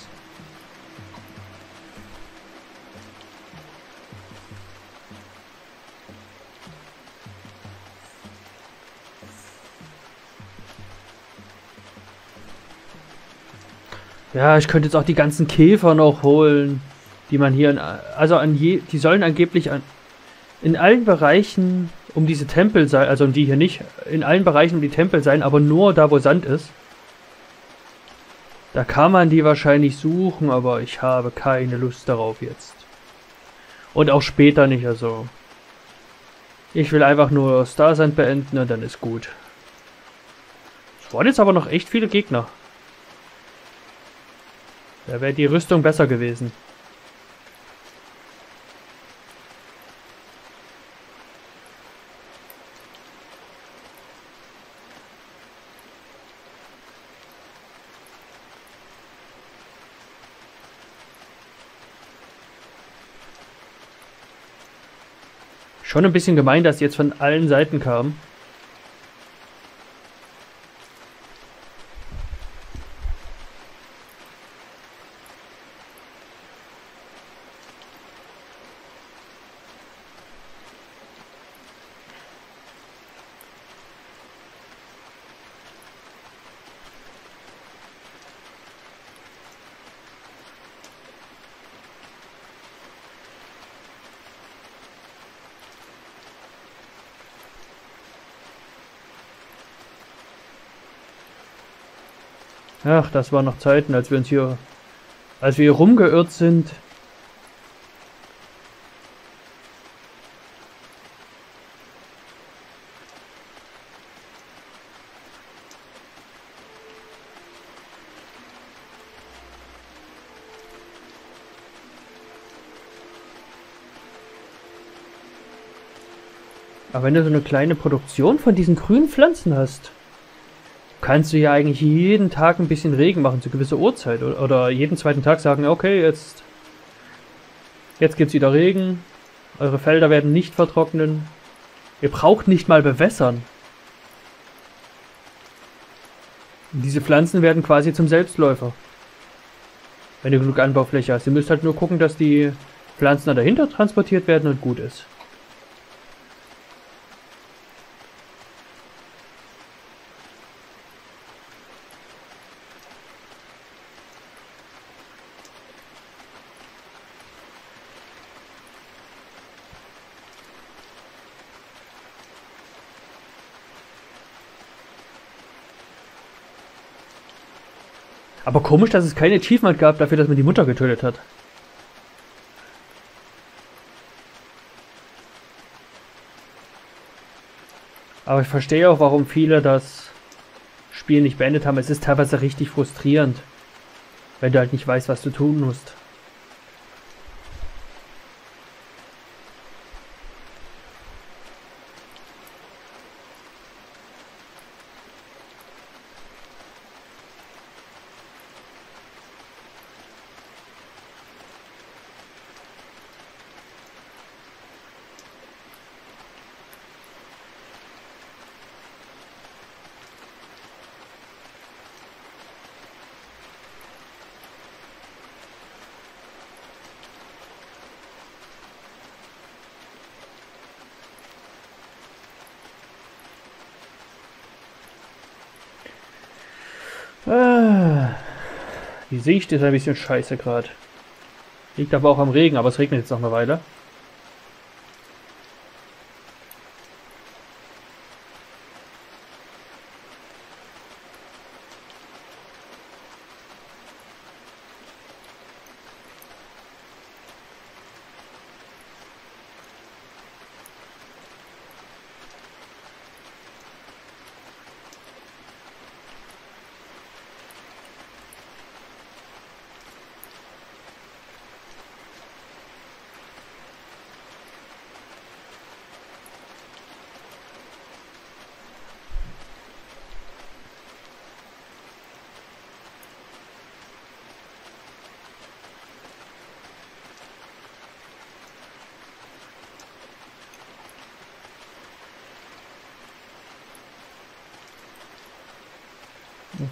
Ja, ich könnte jetzt auch die ganzen Käfer noch holen, die man hier, in, also an je, die sollen angeblich an, in allen Bereichen um diese Tempel sein, also um die hier nicht, in allen Bereichen um die Tempel sein, aber nur da, wo Sand ist. Da kann man die wahrscheinlich suchen, aber ich habe keine Lust darauf jetzt. Und auch später nicht, also. Ich will einfach nur Starsand beenden und dann ist gut. Es waren jetzt aber noch echt viele Gegner. Da wäre die Rüstung besser gewesen. Schon ein bisschen gemein, dass die jetzt von allen Seiten kamen. Ach, das waren noch Zeiten, als wir uns hier, als wir hier rumgeirrt sind. Aber wenn du so eine kleine Produktion von diesen grünen Pflanzen hast, kannst du ja eigentlich jeden Tag ein bisschen Regen machen zu gewisser Uhrzeit. Oder, oder jeden zweiten Tag sagen, okay, jetzt, jetzt gibt's wieder Regen. Eure Felder werden nicht vertrocknen. Ihr braucht nicht mal bewässern. Diese Pflanzen werden quasi zum Selbstläufer. Wenn du genug Anbaufläche hast. Ihr müsst halt nur gucken, dass die Pflanzen dahinter transportiert werden und gut ist. Aber komisch, dass es kein Achievement gab dafür, dass man die Mutter getötet hat. Aber ich verstehe auch, warum viele das Spiel nicht beendet haben. Es ist teilweise richtig frustrierend, wenn du halt nicht weißt, was du tun musst. Ah, die Sicht ist ein bisschen scheiße gerade. Liegt aber auch am Regen, aber es regnet jetzt noch eine Weile.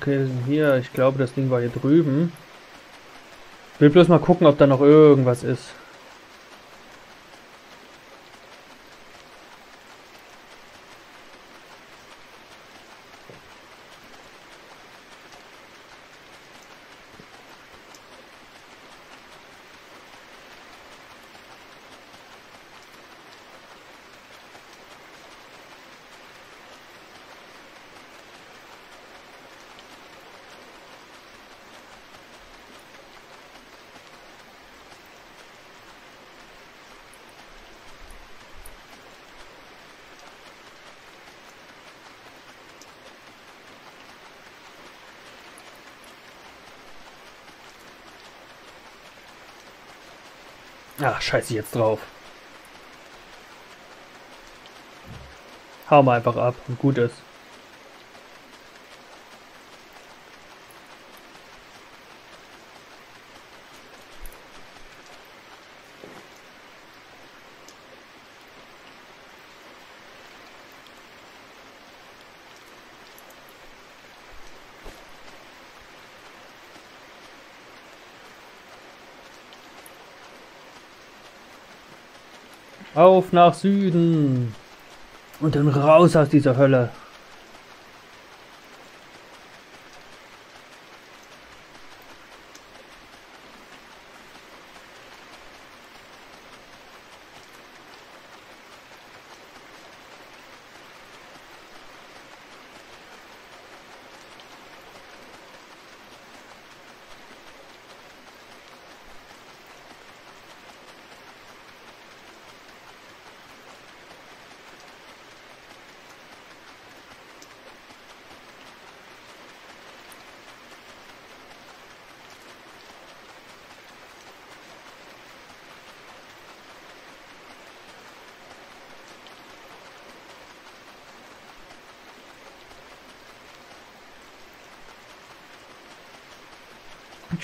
Okay, hier, ich glaube, das Ding war hier drüben. Will bloß mal gucken, ob da noch irgendwas ist. Ach, scheiße jetzt drauf. Hau mal einfach ab und gut ist. Auf nach Süden. Und dann raus aus dieser Hölle.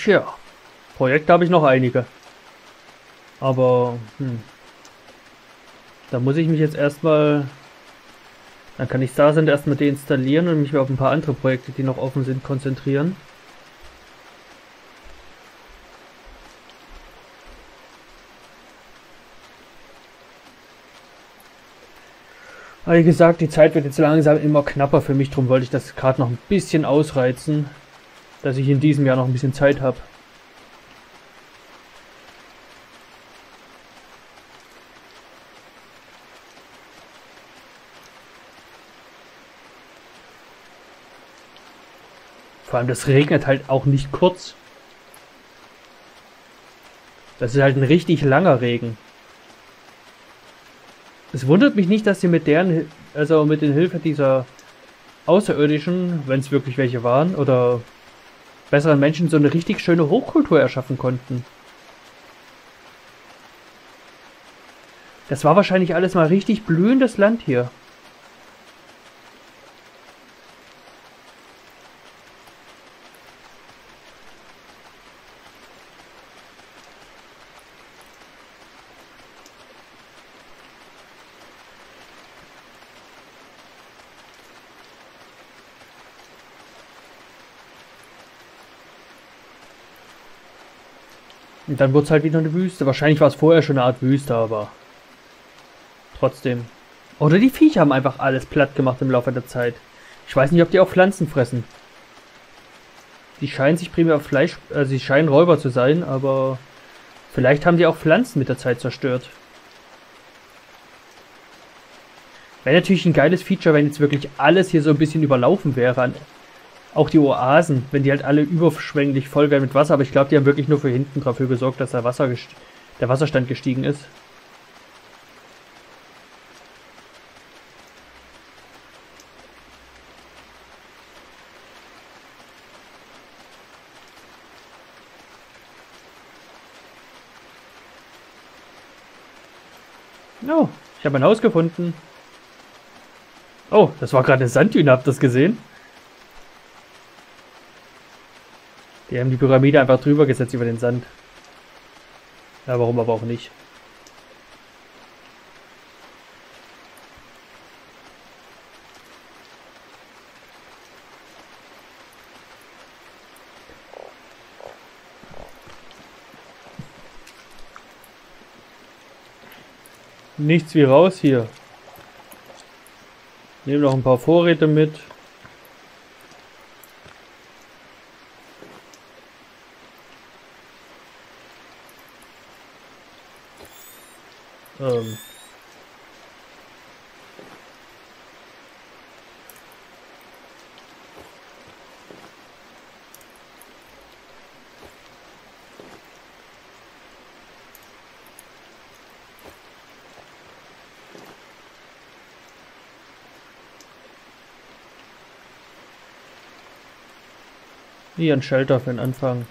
Tja, Projekte habe ich noch einige. Aber, hm. Da muss ich mich jetzt erstmal... Dann kann ich Starsend erstmal deinstallieren und mich auf ein paar andere Projekte, die noch offen sind, konzentrieren. Aber wie gesagt, die Zeit wird jetzt langsam immer knapper für mich, darum wollte ich das gerade noch ein bisschen ausreizen, dass ich in diesem Jahr noch ein bisschen Zeit habe. Vor allem, das regnet halt auch nicht kurz. Das ist halt ein richtig langer Regen. Es wundert mich nicht, dass sie mit deren, also mit den Hilfe dieser Außerirdischen, wenn es wirklich welche waren, oder besseren Menschen so eine richtig schöne Hochkultur erschaffen konnten. Das war wahrscheinlich alles mal richtig blühendes Land hier. Dann wurde es halt wieder eine Wüste. Wahrscheinlich war es vorher schon eine Art Wüste, aber trotzdem. Oder die Viecher haben einfach alles platt gemacht im Laufe der Zeit. Ich weiß nicht, ob die auch Pflanzen fressen. Die scheinen sich primär auf Fleisch, äh, sie scheinen Räuber zu sein, aber vielleicht haben die auch Pflanzen mit der Zeit zerstört. Wäre natürlich ein geiles Feature, wenn jetzt wirklich alles hier so ein bisschen überlaufen wäre an auch die Oasen, wenn die halt alle überschwänglich voll werden mit Wasser, aber ich glaube, die haben wirklich nur für hinten dafür gesorgt, dass der, Wasser der Wasserstand gestiegen ist. Oh, ich habe ein Haus gefunden. Oh, das war gerade eine Sanddüne, habt ihr das gesehen? Die haben die Pyramide einfach drüber gesetzt über den Sand. Ja, warum aber auch nicht. Nichts wie raus hier. Nehmen noch ein paar Vorräte mit. Ähm. Hier ein Shelter für den Anfang.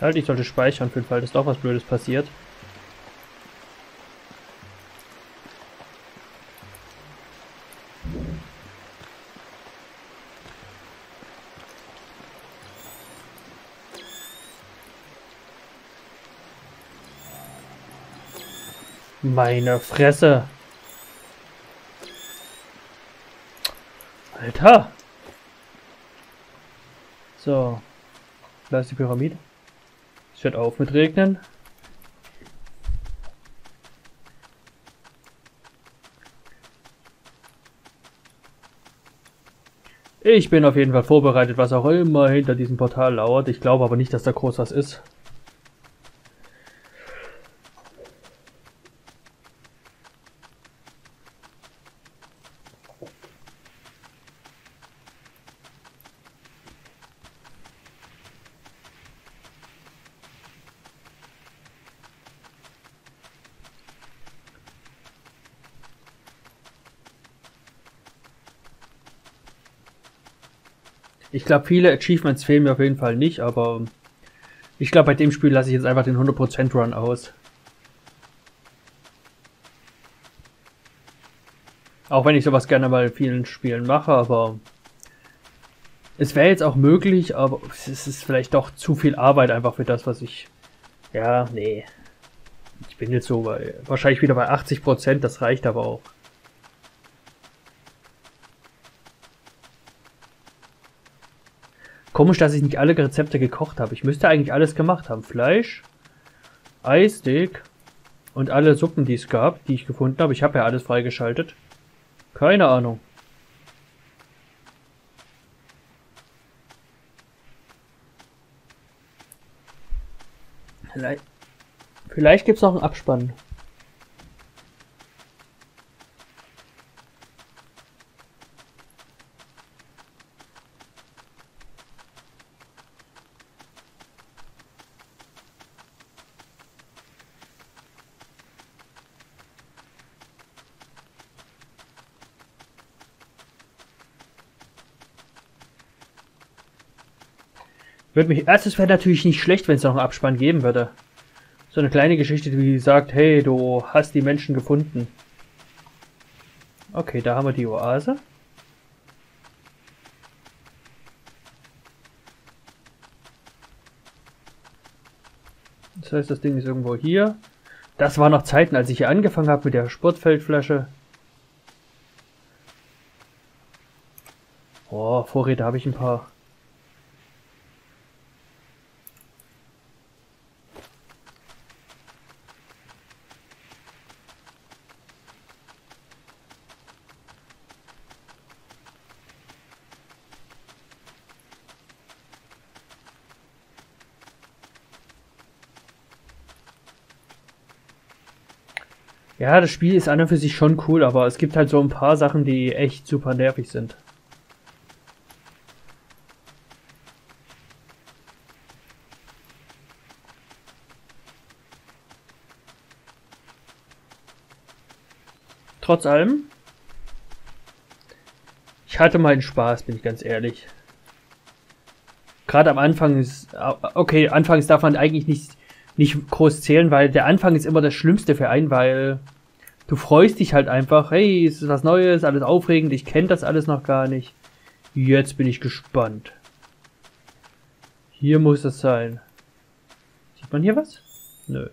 Halt, ich sollte speichern für den Fall, dass doch was Blödes passiert. Meine Fresse. Alter. So. Da ist die Pyramide. Es hört auf mit Regnen. Ich bin auf jeden Fall vorbereitet, was auch immer hinter diesem Portal lauert. Ich glaube aber nicht, dass da groß was ist. Ich glaube, viele Achievements fehlen mir auf jeden Fall nicht, aber ich glaube, bei dem Spiel lasse ich jetzt einfach den 100% Run aus. Auch wenn ich sowas gerne bei vielen Spielen mache, aber es wäre jetzt auch möglich, aber es ist vielleicht doch zu viel Arbeit einfach für das, was ich... Ja, nee. Ich bin jetzt so bei, wahrscheinlich wieder bei 80%, das reicht aber auch. Komisch, dass ich nicht alle Rezepte gekocht habe. Ich müsste eigentlich alles gemacht haben. Fleisch, Eissteak und alle Suppen, die es gab, die ich gefunden habe. Ich habe ja alles freigeschaltet. Keine Ahnung. Vielleicht, vielleicht gibt es noch einen Abspann. Würde mich, also es wäre natürlich nicht schlecht, wenn es noch einen Abspann geben würde. So eine kleine Geschichte, die sagt, hey, du hast die Menschen gefunden. Okay, da haben wir die Oase. Das heißt, das Ding ist irgendwo hier. Das war noch Zeiten, als ich hier angefangen habe mit der Sportfeldflasche. Oh, Vorräte habe ich ein paar. Ja, das Spiel ist an und für sich schon cool, aber es gibt halt so ein paar Sachen, die echt super nervig sind. Trotz allem, ich hatte meinen Spaß, bin ich ganz ehrlich. Gerade am Anfang ist, okay, anfangs darf man eigentlich nicht nicht groß zählen, weil der Anfang ist immer das Schlimmste für einen, weil du freust dich halt einfach, hey, es ist was Neues, alles aufregend, ich kenne das alles noch gar nicht. Jetzt bin ich gespannt. Hier muss es sein. Sieht man hier was? Nö.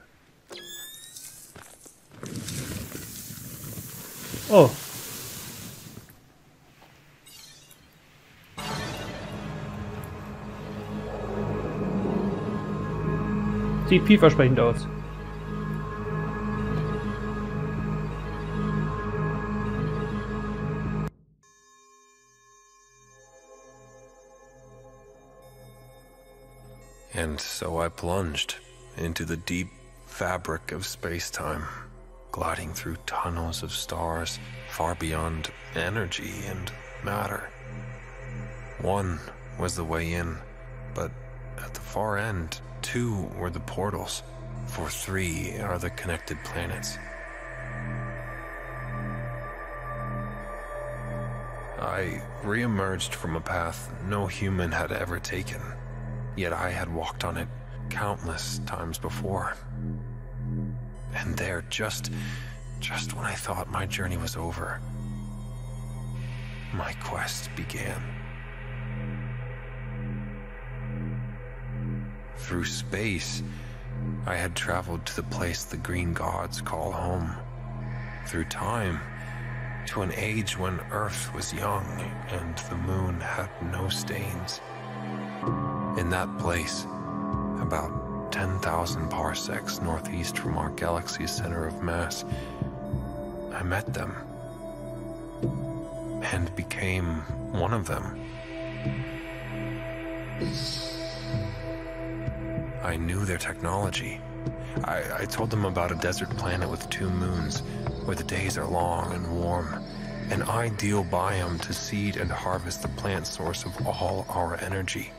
Oh, Sieht vielversprechend aus. And so I plunged into the deep fabric of space-time, gliding through tunnels of stars far beyond energy and matter. One was the way in, but at the far end, Two were the portals, for three are the connected planets. I re-emerged from a path no human had ever taken, yet I had walked on it countless times before. And there, just, just when I thought my journey was over, my quest began. Through space, I had traveled to the place the green gods call home. Through time, to an age when Earth was young and the moon had no stains. In that place, about 10,000 parsecs northeast from our galaxy's center of mass, I met them and became one of them. I knew their technology. I, I told them about a desert planet with two moons, where the days are long and warm, an ideal biome to seed and harvest the plant source of all our energy.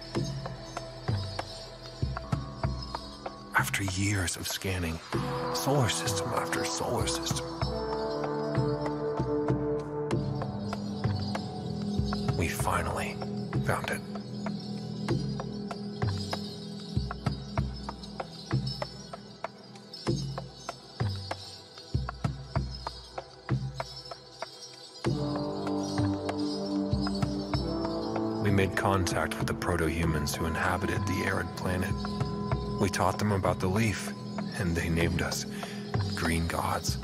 after years of scanning, solar system after solar system. We finally found it. We made contact with the proto humans who inhabited the arid planet. We taught them about the leaf, and they named us Green Gods.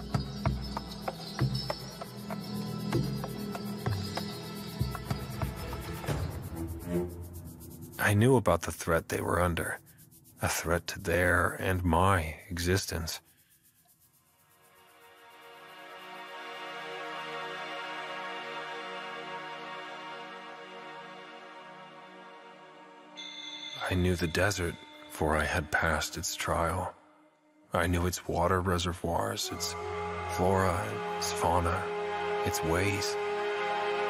I knew about the threat they were under, a threat to their and my existence. I knew the desert, for I had passed its trial. I knew its water reservoirs, its flora, its fauna, its ways.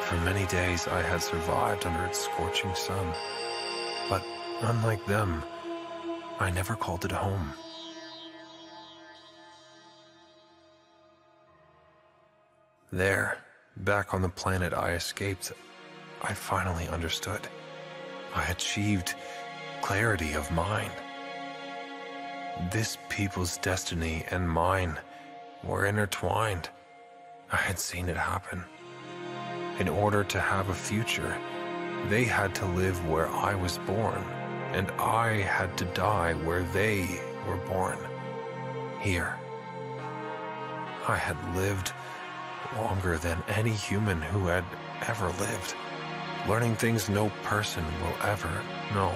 For many days I had survived under its scorching sun. But unlike them, I never called it home. There, back on the planet I escaped, I finally understood. I achieved clarity of mind. This people's destiny and mine were intertwined. I had seen it happen. In order to have a future, they had to live where I was born, and I had to die where they were born. Here. I had lived longer than any human who had ever lived, learning things no person will ever know.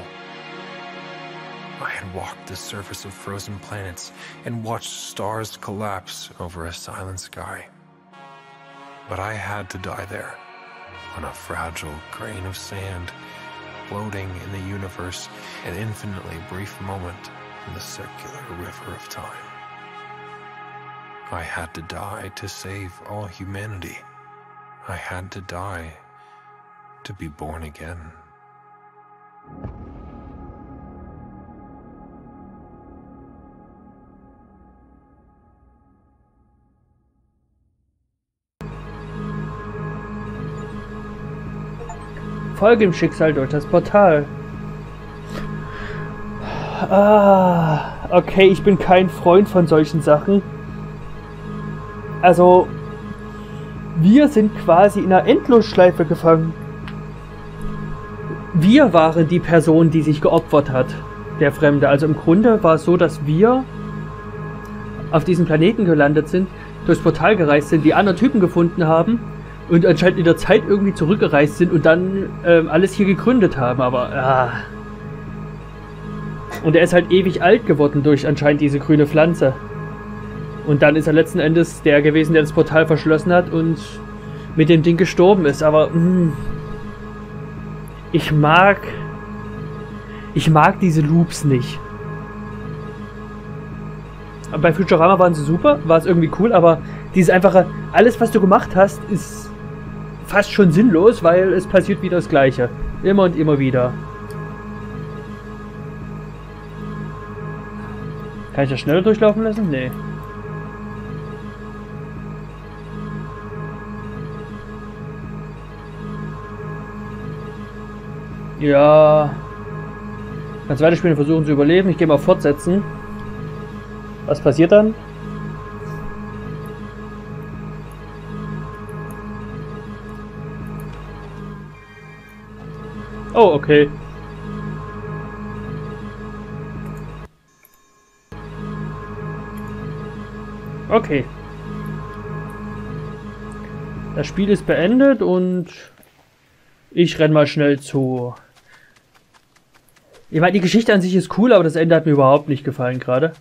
I had walked the surface of frozen planets and watched stars collapse over a silent sky. But I had to die there, on a fragile grain of sand, floating in the universe, an infinitely brief moment in the circular river of time. I had to die to save all humanity. I had to die to be born again. Folge im Schicksal durch das Portal. Ah, okay, ich bin kein Freund von solchen Sachen. Also, wir sind quasi in einer Endlosschleife gefangen. Wir waren die Person, die sich geopfert hat, der Fremde. Also im Grunde war es so, dass wir auf diesem Planeten gelandet sind, durchs Portal gereist sind, die anderen Typen gefunden haben und anscheinend in der Zeit irgendwie zurückgereist sind und dann ähm, alles hier gegründet haben, aber ah. Und er ist halt ewig alt geworden durch anscheinend diese grüne Pflanze. Und dann ist er letzten Endes der gewesen, der das Portal verschlossen hat und mit dem Ding gestorben ist. Aber mh, hm, ich mag. Ich mag diese Loops nicht. Bei Futurama waren sie super, war es irgendwie cool, aber dieses einfache, alles was du gemacht hast, ist fast schon sinnlos, weil es passiert wieder das Gleiche. Immer und immer wieder. Kann ich das schneller durchlaufen lassen? Nee. Ja. Kannst weiterspielen und versuchen zu überleben. Ich gehe mal fortsetzen. Was passiert dann? Oh, okay. Okay. Das Spiel ist beendet und ich renn mal schnell zu. Ich meine, die Geschichte an sich ist cool, aber das Ende hat mir überhaupt nicht gefallen gerade.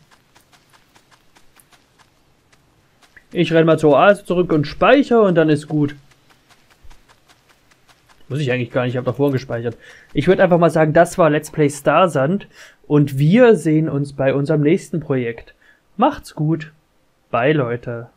Ich renn mal zur Oase zurück und speichere und dann ist gut. Muss ich eigentlich gar nicht, ich habe davor gespeichert. Ich würde einfach mal sagen, das war Let's Play Starsand und wir sehen uns bei unserem nächsten Projekt. Macht's gut. Bye, Leute.